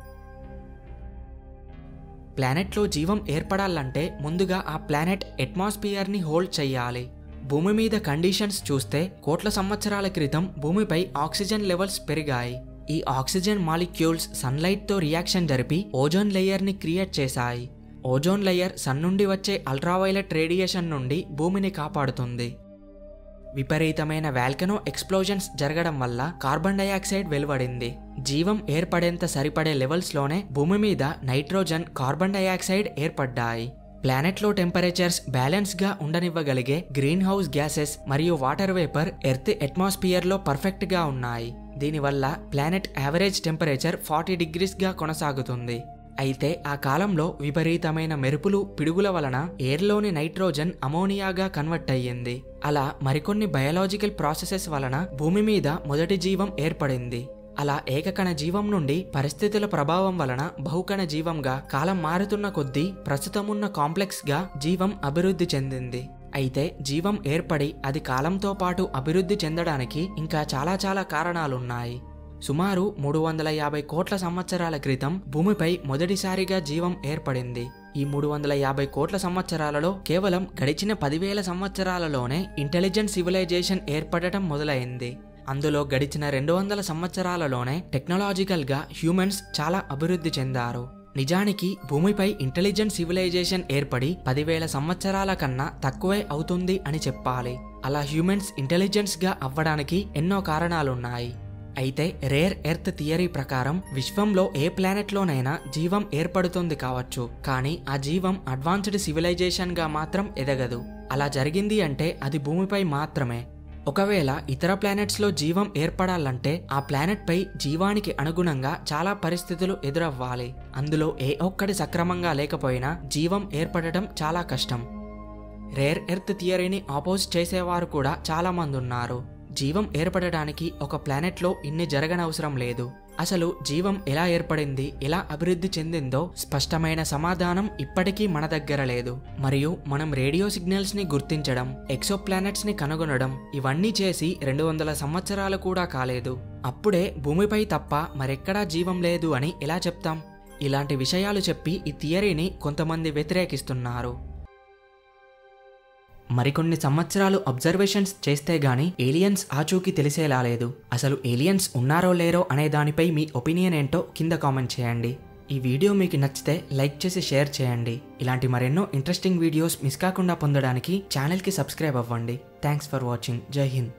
ప్లానెట్లో జీవం ఏర్పడాలంటే ముందుగా ఆ ప్లానెట్ అట్మాస్ఫియర్ని హోల్డ్ చేయాలి భూమి మీద కండిషన్స్ చూస్తే కోట్ల సంవత్సరాల క్రితం భూమిపై ఆక్సిజన్ లెవెల్స్ పెరిగాయి. ఈ ఆక్సిజన్ మాలిక్యూల్స్ సన్లైట్తో రియాక్షన్ జరిపి ఓజోన్ లేయర్ని క్రియేట్ చేశాయి. ఓజోన్ లేయర్ సన్ నుండి వచ్చే అల్ట్రావైలెట్ రేడియేషన్ నుండి భూమిని కాపాడుతుంది. విపరీతమైన వాల్కనో ఎక్స్ప్లోజన్స్ జరగడం వల్ల కార్బన్ డయాక్సైడ్ వెలువడింది. జీవం ఏర్పడేంత సరిపడే లెవెల్స్లోనే భూమి మీద నైట్రోజన్ కార్బన్ డయాక్సైడ్ ఏర్పడ్డాయి. ప్లానెట్లో టెంపరేచర్స్ బ్యాలెన్స్గా ఉండనివ్వగలిగే గ్రీన్ హౌస్ గ్యాసెస్ మరియు వాటర్ వేపర్ ఎర్త్ అట్మాస్ఫియర్లో పర్ఫెక్ట్గా ఉన్నాయి. దీనివల్ల ప్లానెట్ యావరేజ్ టెంపరేచర్ ఫార్టీ డిగ్రీస్గా కొనసాగుతుంది. అయితే ఆ కాలంలో విపరీతమైన మెరుపులు పిడుగుల వలన ఎయిర్లోని నైట్రోజన్ అమోనియాగా కన్వర్ట్ అయ్యింది. అలా మరికొన్ని బయలాజికల్ ప్రాసెసెస్ వలన భూమి మీద మొదటి జీవం ఏర్పడింది. అలా ఏకకణ జీవం నుండి పరిస్థితుల ప్రభావం వలన బహుకణ జీవంగా కాలం మారుతున్న కొద్దీ ప్రస్తుతమున్న కాంప్లెక్స్గా జీవం అభివృద్ధి చెందింది. అయితే జీవం ఏర్పడి అది కాలంతో పాటు అభివృద్ధి చెందడానికి ఇంకా చాలా చాలా కారణాలున్నాయి. సుమారు మూడు వందల యాభై కోట్ల సంవత్సరాల క్రితం భూమిపై మొదటిసారిగా జీవం ఏర్పడింది. ఈ మూడు వందల యాభై కోట్ల సంవత్సరాలలో కేవలం గడిచిన పదివేల సంవత్సరాలలోనే ఇంటెలిజెంట్ సివిలైజేషన్ ఏర్పడటం మొదలైంది. అందులో గడిచిన రెండు వందల సంవత్సరాలలోనే టెక్నాలజికల్గా హ్యూమన్స్ చాలా అభివృద్ధి చెందారు. నిజానికి భూమిపై ఇంటెలిజెంట్ సివిలైజేషన్ ఏర్పడి పదివేల సంవత్సరాల కన్నా తక్కువే అవుతుంది అని చెప్పాలి. అలా హ్యూమన్స్ ఇంటెలిజెన్స్గా అవ్వడానికి ఎన్నో కారణాలున్నాయి. అయితే రేర్ ఎర్త్ థియరీ ప్రకారం విశ్వంలో ఏ ప్లానెట్లోనైనా జీవం ఏర్పడుతుంది కావచ్చు. కానీ ఆ జీవం అడ్వాన్స్డ్ సివిలైజేషన్గా మాత్రం ఎదగదు. అలా జరిగింది అంటే అది భూమిపై మాత్రమే. ఒకవేళ ఇతర ప్లానెట్స్లో జీవం ఏర్పడాలంటే ఆ ప్లానెట్పై జీవానికి అనుగుణంగా చాలా పరిస్థితులు ఎదురవ్వాలి. అందులో ఏ ఒక్కటి సక్రమంగా లేకపోయినా జీవం ఏర్పడటం చాలా కష్టం. రేర్ ఎర్త్ థియరీని ఆపోజ్ చేసేవారు కూడా చాలామంది ఉన్నారు. జీవం ఏర్పడడానికి ఒక ప్లానెట్లో ఇన్ని జరగనవసరం లేదు. అసలు జీవం ఎలా ఏర్పడింది ఎలా అభివృద్ధి చెందిందో స్పష్టమైన సమాధానం ఇప్పటికీ మన దగ్గర లేదు. మరియు మనం రేడియో సిగ్నల్స్ని గుర్తించడం ఎక్సో ప్లానెట్స్ని కనుగొనడం ఇవన్నీ చేసి రెండు వందల సంవత్సరాలు కూడా కాలేదు. అప్పుడే భూమిపై తప్ప మరెక్కడా జీవం లేదు అని ఎలా చెప్తాం? ఇలాంటి విషయాలు చెప్పి ఈ థియరీని కొంతమంది వ్యతిరేకిస్తున్నారు. మరికొన్ని సంవత్సరాలు అబ్జర్వేషన్స్ చేస్తే గానీ ఏలియన్స్ ఆచూకీ తెలిసేలా లేదు. అసలు ఏలియన్స్ ఉన్నారో లేరో అనే దానిపై మీ ఒపీనియన్ ఏంటో కింద కామెంట్ చేయండి. ఈ వీడియో మీకు నచ్చితే లైక్ చేసి షేర్ చేయండి. ఇలాంటి మరెన్నో ఇంట్రెస్టింగ్ వీడియోస్ మిస్ కాకుండా పొందడానికి ఛానల్కి సబ్స్క్రైబ్ అవ్వండి. Thanks for watching. జై హింద్.